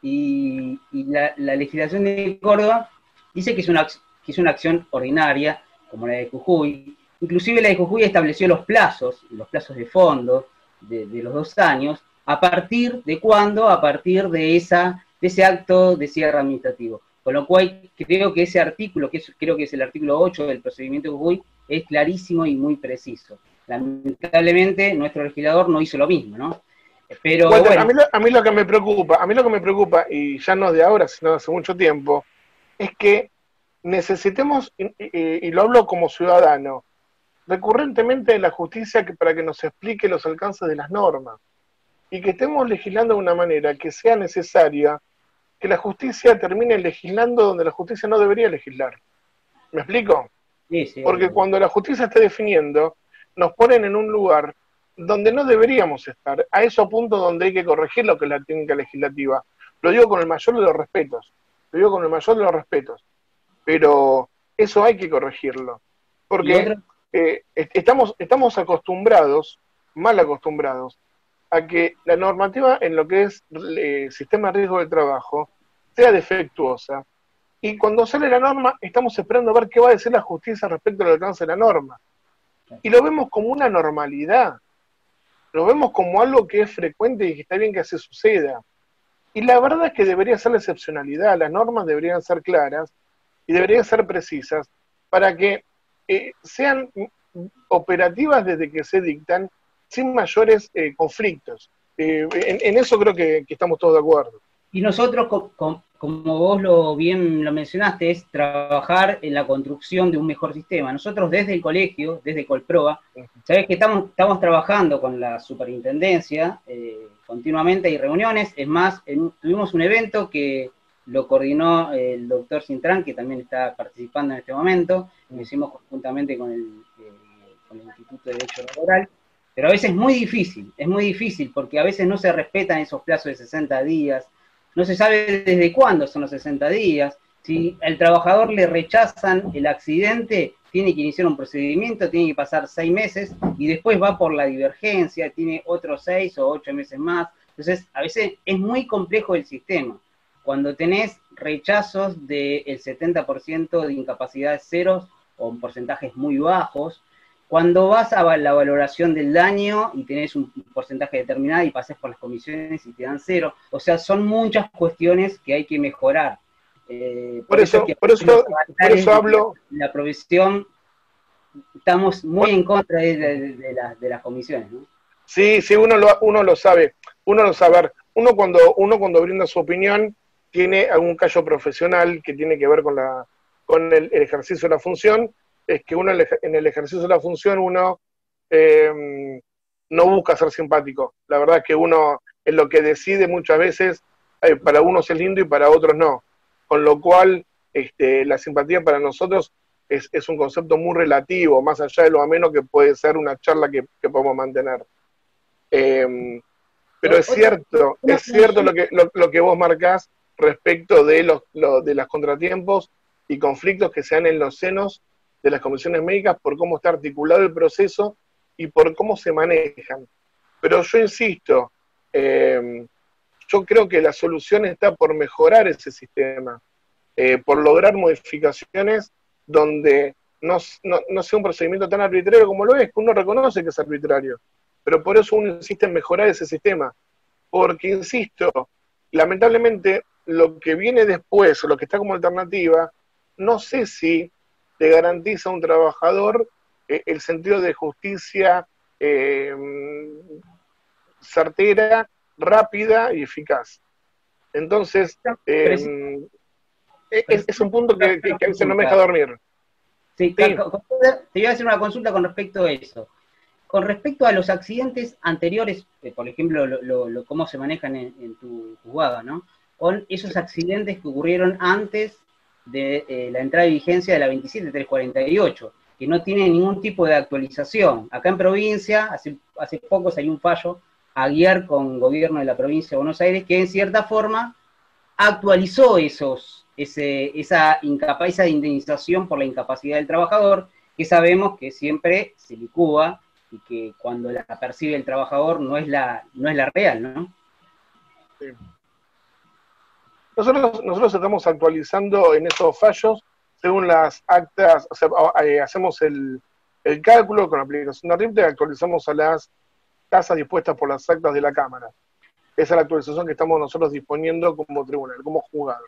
Y, la, legislación de Córdoba dice que es, una, que es una acción ordinaria, como la de Jujuy, Inclusive la de Jujuy estableció los plazos, los plazos de fondo de, los dos años, a partir de cuándo, a partir de, esa, de ese acto de cierre administrativo. Con lo cual creo que ese artículo, que creo que es el artículo 8 del procedimiento de Jujuy, es clarísimo y muy preciso. Lamentablemente nuestro legislador no hizo lo mismo, ¿no? Pero a, mí lo, a, mí lo, que me preocupa, a mí lo que me preocupa, y ya no de ahora, sino de hace mucho tiempo, es que necesitemos, y lo hablo como ciudadano, recurrentemente en la justicia que, para que nos explique los alcances de las normas y que estemos legislando de una manera que sea necesaria que la justicia termine legislando donde la justicia no debería legislar. ¿Me explico? Sí, sí, Porque cuando la justicia está definiendo, nos ponen en un lugar donde no deberíamos estar, a esos puntos donde hay que corregir lo que es la técnica legislativa. Lo digo con el mayor de los respetos, lo digo con el mayor de los respetos, pero eso hay que corregirlo. Porque eh, estamos, estamos acostumbrados, mal acostumbrados, a que la normativa en lo que es el eh, sistema de riesgo de trabajo sea defectuosa. Y cuando sale la norma, estamos esperando a ver qué va a decir la justicia respecto al alcance de la norma. Y lo vemos como una normalidad, lo vemos como algo que es frecuente y que está bien que se suceda. Y la verdad es que debería ser la excepcionalidad, las normas deberían ser claras y deberían ser precisas para que eh, sean operativas desde que se dictan sin mayores eh, conflictos. Eh, en, eso creo que, estamos todos de acuerdo. Y nosotros, como vos lo bien lo mencionaste, es trabajar en la construcción de un mejor sistema. Nosotros desde el colegio, desde Colproa, sabés que estamos, estamos trabajando con la superintendencia, eh, continuamente hay reuniones, es más, tuvimos un evento que lo coordinó el doctor Cintrán, que también está participando en este momento, lo hicimos conjuntamente con el, con el Instituto de Derecho Laboral, pero a veces es muy difícil, es muy difícil, porque a veces no se respetan esos plazos de 60 días, no se sabe desde cuándo son los 60 días, si al trabajador le rechazan el accidente, tiene que iniciar un procedimiento, tiene que pasar seis meses y después va por la divergencia, tiene otros seis o ocho meses más. Entonces, a veces es muy complejo el sistema. Cuando tenés rechazos del 70% de incapacidades ceros o porcentajes muy bajos, cuando vas a la valoración del daño y tenés un porcentaje determinado y pasás por las comisiones y te dan cero, o sea, son muchas cuestiones que hay que mejorar. Eh, por, eso, por, eso, hablo. La provisión, estamos muy en contra de, las comisiones. ¿no? Sí, sí, uno lo, uno lo sabe. Uno lo sabe. Uno cuando, uno cuando brinda su opinión tiene algún callo profesional que tiene que ver con, la, con el ejercicio de la función es que uno en el ejercicio de la función uno em, no busca ser simpático. La verdad es que uno en lo que decide muchas veces, eh, para unos es lindo y para otros no. Con lo cual, este, la simpatía para nosotros es, un concepto muy relativo, más allá de lo ameno que puede ser una charla que, podemos mantener. Em, pero es cierto, es cierto lo que, lo, que vos marcás respecto de los, de los contratiempos y conflictos que se dan en los senos de las comisiones médicas por cómo está articulado el proceso y por cómo se manejan. Pero yo insisto, eh, yo creo que la solución está por mejorar ese sistema, eh, por lograr modificaciones donde no, sea un procedimiento tan arbitrario como lo es, que uno reconoce que es arbitrario, pero por eso uno insiste en mejorar ese sistema, porque, insisto, lamentablemente lo que viene después o lo que está como alternativa, no sé si le garantiza a un trabajador eh, el sentido de justicia eh, certera, rápida y eficaz. Entonces, eh, es, un punto que, a veces no me deja dormir. Sí, Te iba a hacer una consulta con respecto a eso. Con respecto a los accidentes anteriores, por ejemplo, lo, cómo se manejan en, tu jugada, ¿no? Con esos accidentes que ocurrieron antes de eh, la entrada de vigencia de la 27348, que no tiene ningún tipo de actualización. Acá en provincia, hace, hace poco salió un fallo a guiar con gobierno de la provincia de Buenos Aires, que en cierta forma actualizó esos, ese, esa, esa indemnización por la incapacidad del trabajador, que sabemos que siempre se licúa y que cuando la percibe el trabajador no es la, no es la real, ¿no? Sí. Nosotros, nosotros estamos actualizando en esos fallos según las actas, o sea, eh, hacemos el, cálculo con la aplicación de RIPTE, actualizamos a las tasas dispuestas por las actas de la Cámara. Esa es la actualización que estamos nosotros disponiendo como tribunal, como juzgado.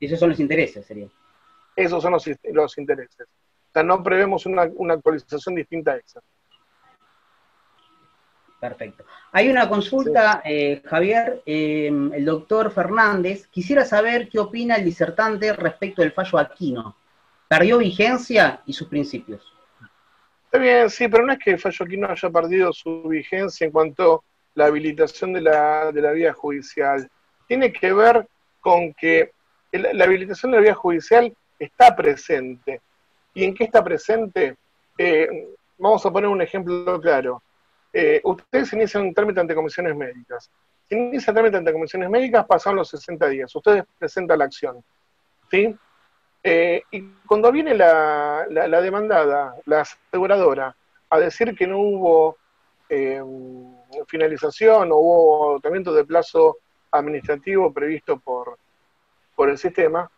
¿Y esos son los intereses, sería? Esos son los, los intereses. O sea, no prevemos una, una actualización distinta a esa. Perfecto. Hay una consulta, eh, Javier, em, el doctor Fernández. Quisiera saber qué opina el disertante respecto del fallo Aquino. ¿Perdió vigencia y sus principios? Está bien, sí, pero no es que el fallo Aquino haya perdido su vigencia en cuanto a la habilitación de la, de la vía judicial. Tiene que ver con que la habilitación de la vía judicial está presente. ¿Y en qué está presente? Eh, vamos a poner un ejemplo claro eh, ustedes inician un trámite ante comisiones médicas. Si inician trámite ante comisiones médicas, pasan los 60 días. Ustedes presentan la acción. ¿sí? Eh, y cuando viene la, demandada, la aseguradora, a decir que no hubo eh, finalización o hubo agotamiento de plazo administrativo previsto por, el sistema,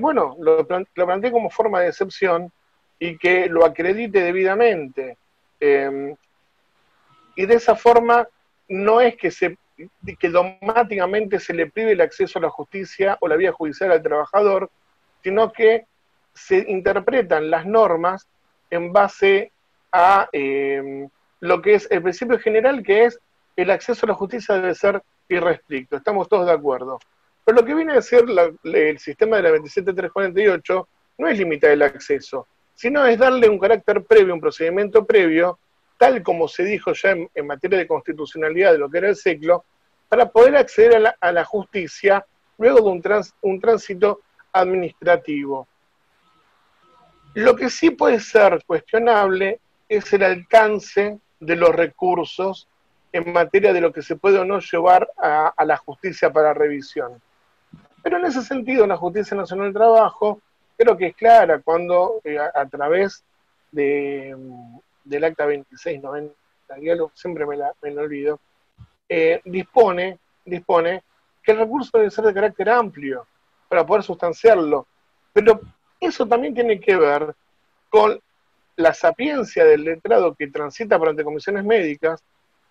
bueno, lo, lo planteé como forma de excepción y que lo acredite debidamente y de esa forma no es que, se, que dogmáticamente se le prive el acceso a la justicia o la vía judicial al trabajador, sino que se interpretan las normas en base a em, lo que es el principio general, que es el acceso a la justicia debe ser irrestricto. Estamos todos de acuerdo. Pero lo que viene a decir el sistema de la 27348 no es limitar el acceso, sino es darle un carácter previo, un procedimiento previo, tal como se dijo ya en, materia de constitucionalidad de lo que era el ciclo, para poder acceder a la, justicia luego de un, un tránsito administrativo. Lo que sí puede ser cuestionable es el alcance de los recursos en materia de lo que se puede o no llevar a, la justicia para revisión. Pero en ese sentido, la Justicia Nacional del Trabajo creo que es clara cuando eh, a, través de, del acta 2690, siempre me, la, me lo olvido, eh, dispone, dispone que el recurso debe ser de carácter amplio para poder sustanciarlo. Pero eso también tiene que ver con la sapiencia del letrado que transita por ante comisiones médicas,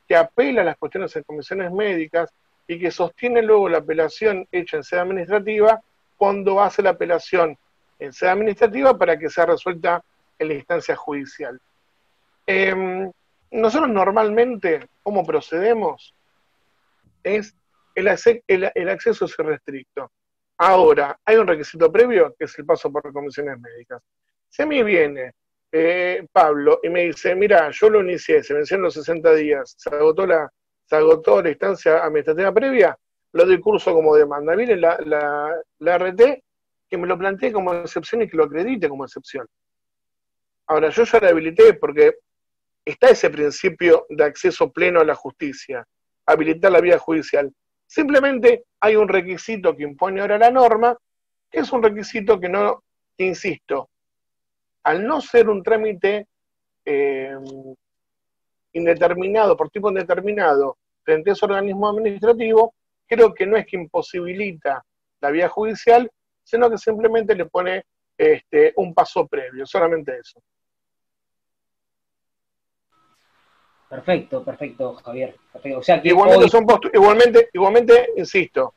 que apela a las cuestiones en comisiones médicas y que sostiene luego la apelación hecha en sede administrativa cuando hace la apelación en sede administrativa para que sea resuelta en la instancia judicial. Em, nosotros normalmente, ¿cómo procedemos? Es el, acceso es restricto. Ahora, hay un requisito previo que es el paso por comisiones médicas. Si a mí viene eh, Pablo y me dice, mira, yo lo inicié, se vencieron los 60 días, se agotó la, se agotó la instancia administrativa previa, lo doy curso como demanda. Viene la, la, RT que me lo plantee como excepción y que lo acredite como excepción. Ahora, yo ya la habilité porque está ese principio de acceso pleno a la justicia, habilitar la vía judicial. Simplemente hay un requisito que impone ahora la norma, que es un requisito que no, insisto, al no ser un trámite eh, indeterminado, por tipo indeterminado, frente a ese organismo administrativo, creo que no es que imposibilita la vía judicial, sino que simplemente le pone este, un paso previo, solamente eso. Perfecto, perfecto, Javier. O sea igualmente, son igualmente, igualmente, insisto,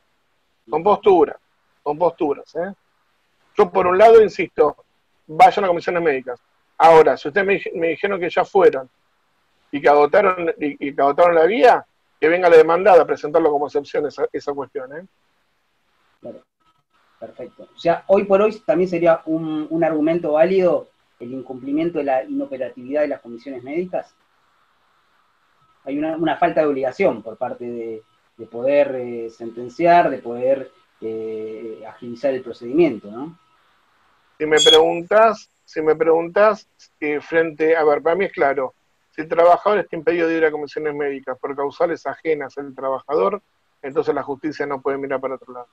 con postura, con posturas. ¿eh? Yo por un lado, insisto, vayan a comisiones médicas. Ahora, si ustedes me, dijeron que ya fueron y que agotaron, y, que agotaron la vía, que venga la demandada a presentarlo como excepción esa, esa cuestión. ¿eh? Claro. Perfecto. O sea, hoy por hoy también sería un, argumento válido el incumplimiento de la inoperatividad de las comisiones médicas. Hay una, falta de obligación por parte de, poder eh, sentenciar, de poder eh, agilizar el procedimiento, ¿no? Si me preguntas, si me preguntas, eh, frente, a ver, para mí es claro, si el trabajador está impedido de ir a comisiones médicas por causales ajenas al trabajador, entonces la justicia no puede mirar para otro lado.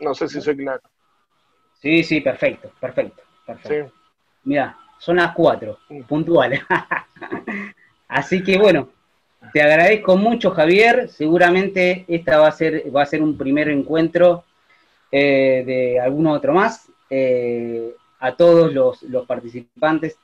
No sé si soy claro. Sí, sí, perfecto, perfecto, perfecto. Mira, son las cuatro, puntuales. <laughs> Así que bueno, te agradezco mucho, Javier. Seguramente esta va a ser, va a ser un primer encuentro eh, de alguno otro más. Eh, a todos los, participantes,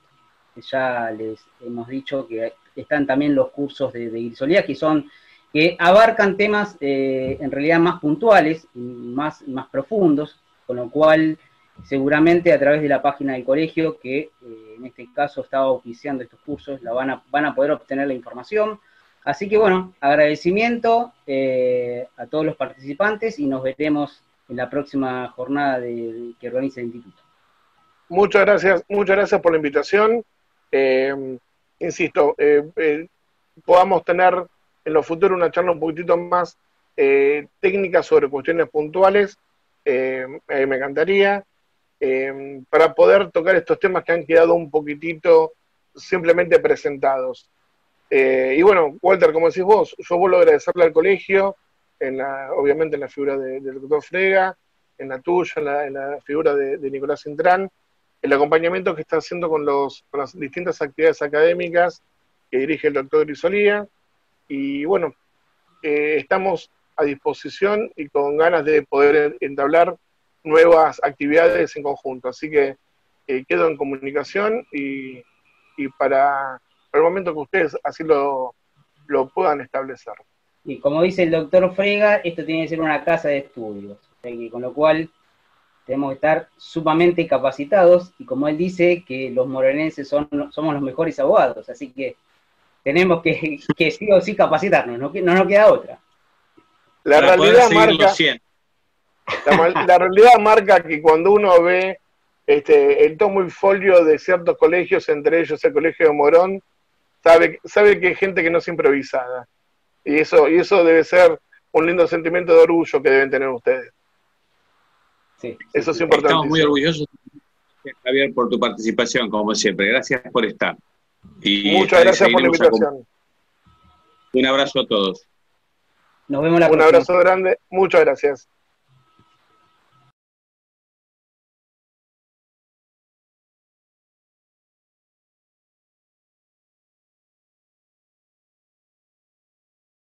ya les hemos dicho que están también los cursos de, de que son que abarcan temas eh, en realidad más puntuales, más, más profundos, con lo cual seguramente a través de la página del colegio, que en este caso estaba oficiando estos cursos, la van, a, van a poder obtener la información. Así que bueno, agradecimiento a todos los participantes y nos veremos en la próxima jornada que organiza el instituto. Muchas gracias, muchas gracias por la invitación. Eh, insisto, eh, eh, podamos tener en lo futuro una charla un poquitito más técnica sobre cuestiones puntuales. me encantaría. Para poder tocar estos temas que han quedado un poquitito simplemente presentados. y bueno, Walter, como decís vos, yo vuelvo a agradecerle al colegio, obviamente en la figura del doctor Frega, en la tuya, en la, figura de, Nicolás Intrán, el acompañamiento que está haciendo con las distintas actividades académicas que dirige el doctor Grisolía. Y bueno, eh, estamos a disposición y con ganas de poder entablar nuevas actividades en conjunto. Así que eh, quedo en comunicación y, para, el momento que ustedes así lo, lo puedan establecer. Y como dice el doctor Frega, esto tiene que ser una casa de estudios, con lo cual tenemos que estar sumamente capacitados y como él dice, que los morenenses son, somos los mejores abogados, así que tenemos que, <laughs> que sí o sí capacitarnos, no, no nos queda otra. La realidad, marca, la, realidad marca que cuando uno ve este, el tomo y folio de ciertos colegios, entre ellos el Colegio de Morón, sabe, sabe que hay gente que no es improvisada. Y eso, y eso debe ser un lindo sentimiento de orgullo que deben tener ustedes. Sí, Eso es importante. Estamos muy orgullosos, Javier, por tu participación, como siempre. Gracias por estar. Y Muchas gracias por la invitación. Un abrazo a todos. Nos vemos la Un abrazo grande. Muchas gracias.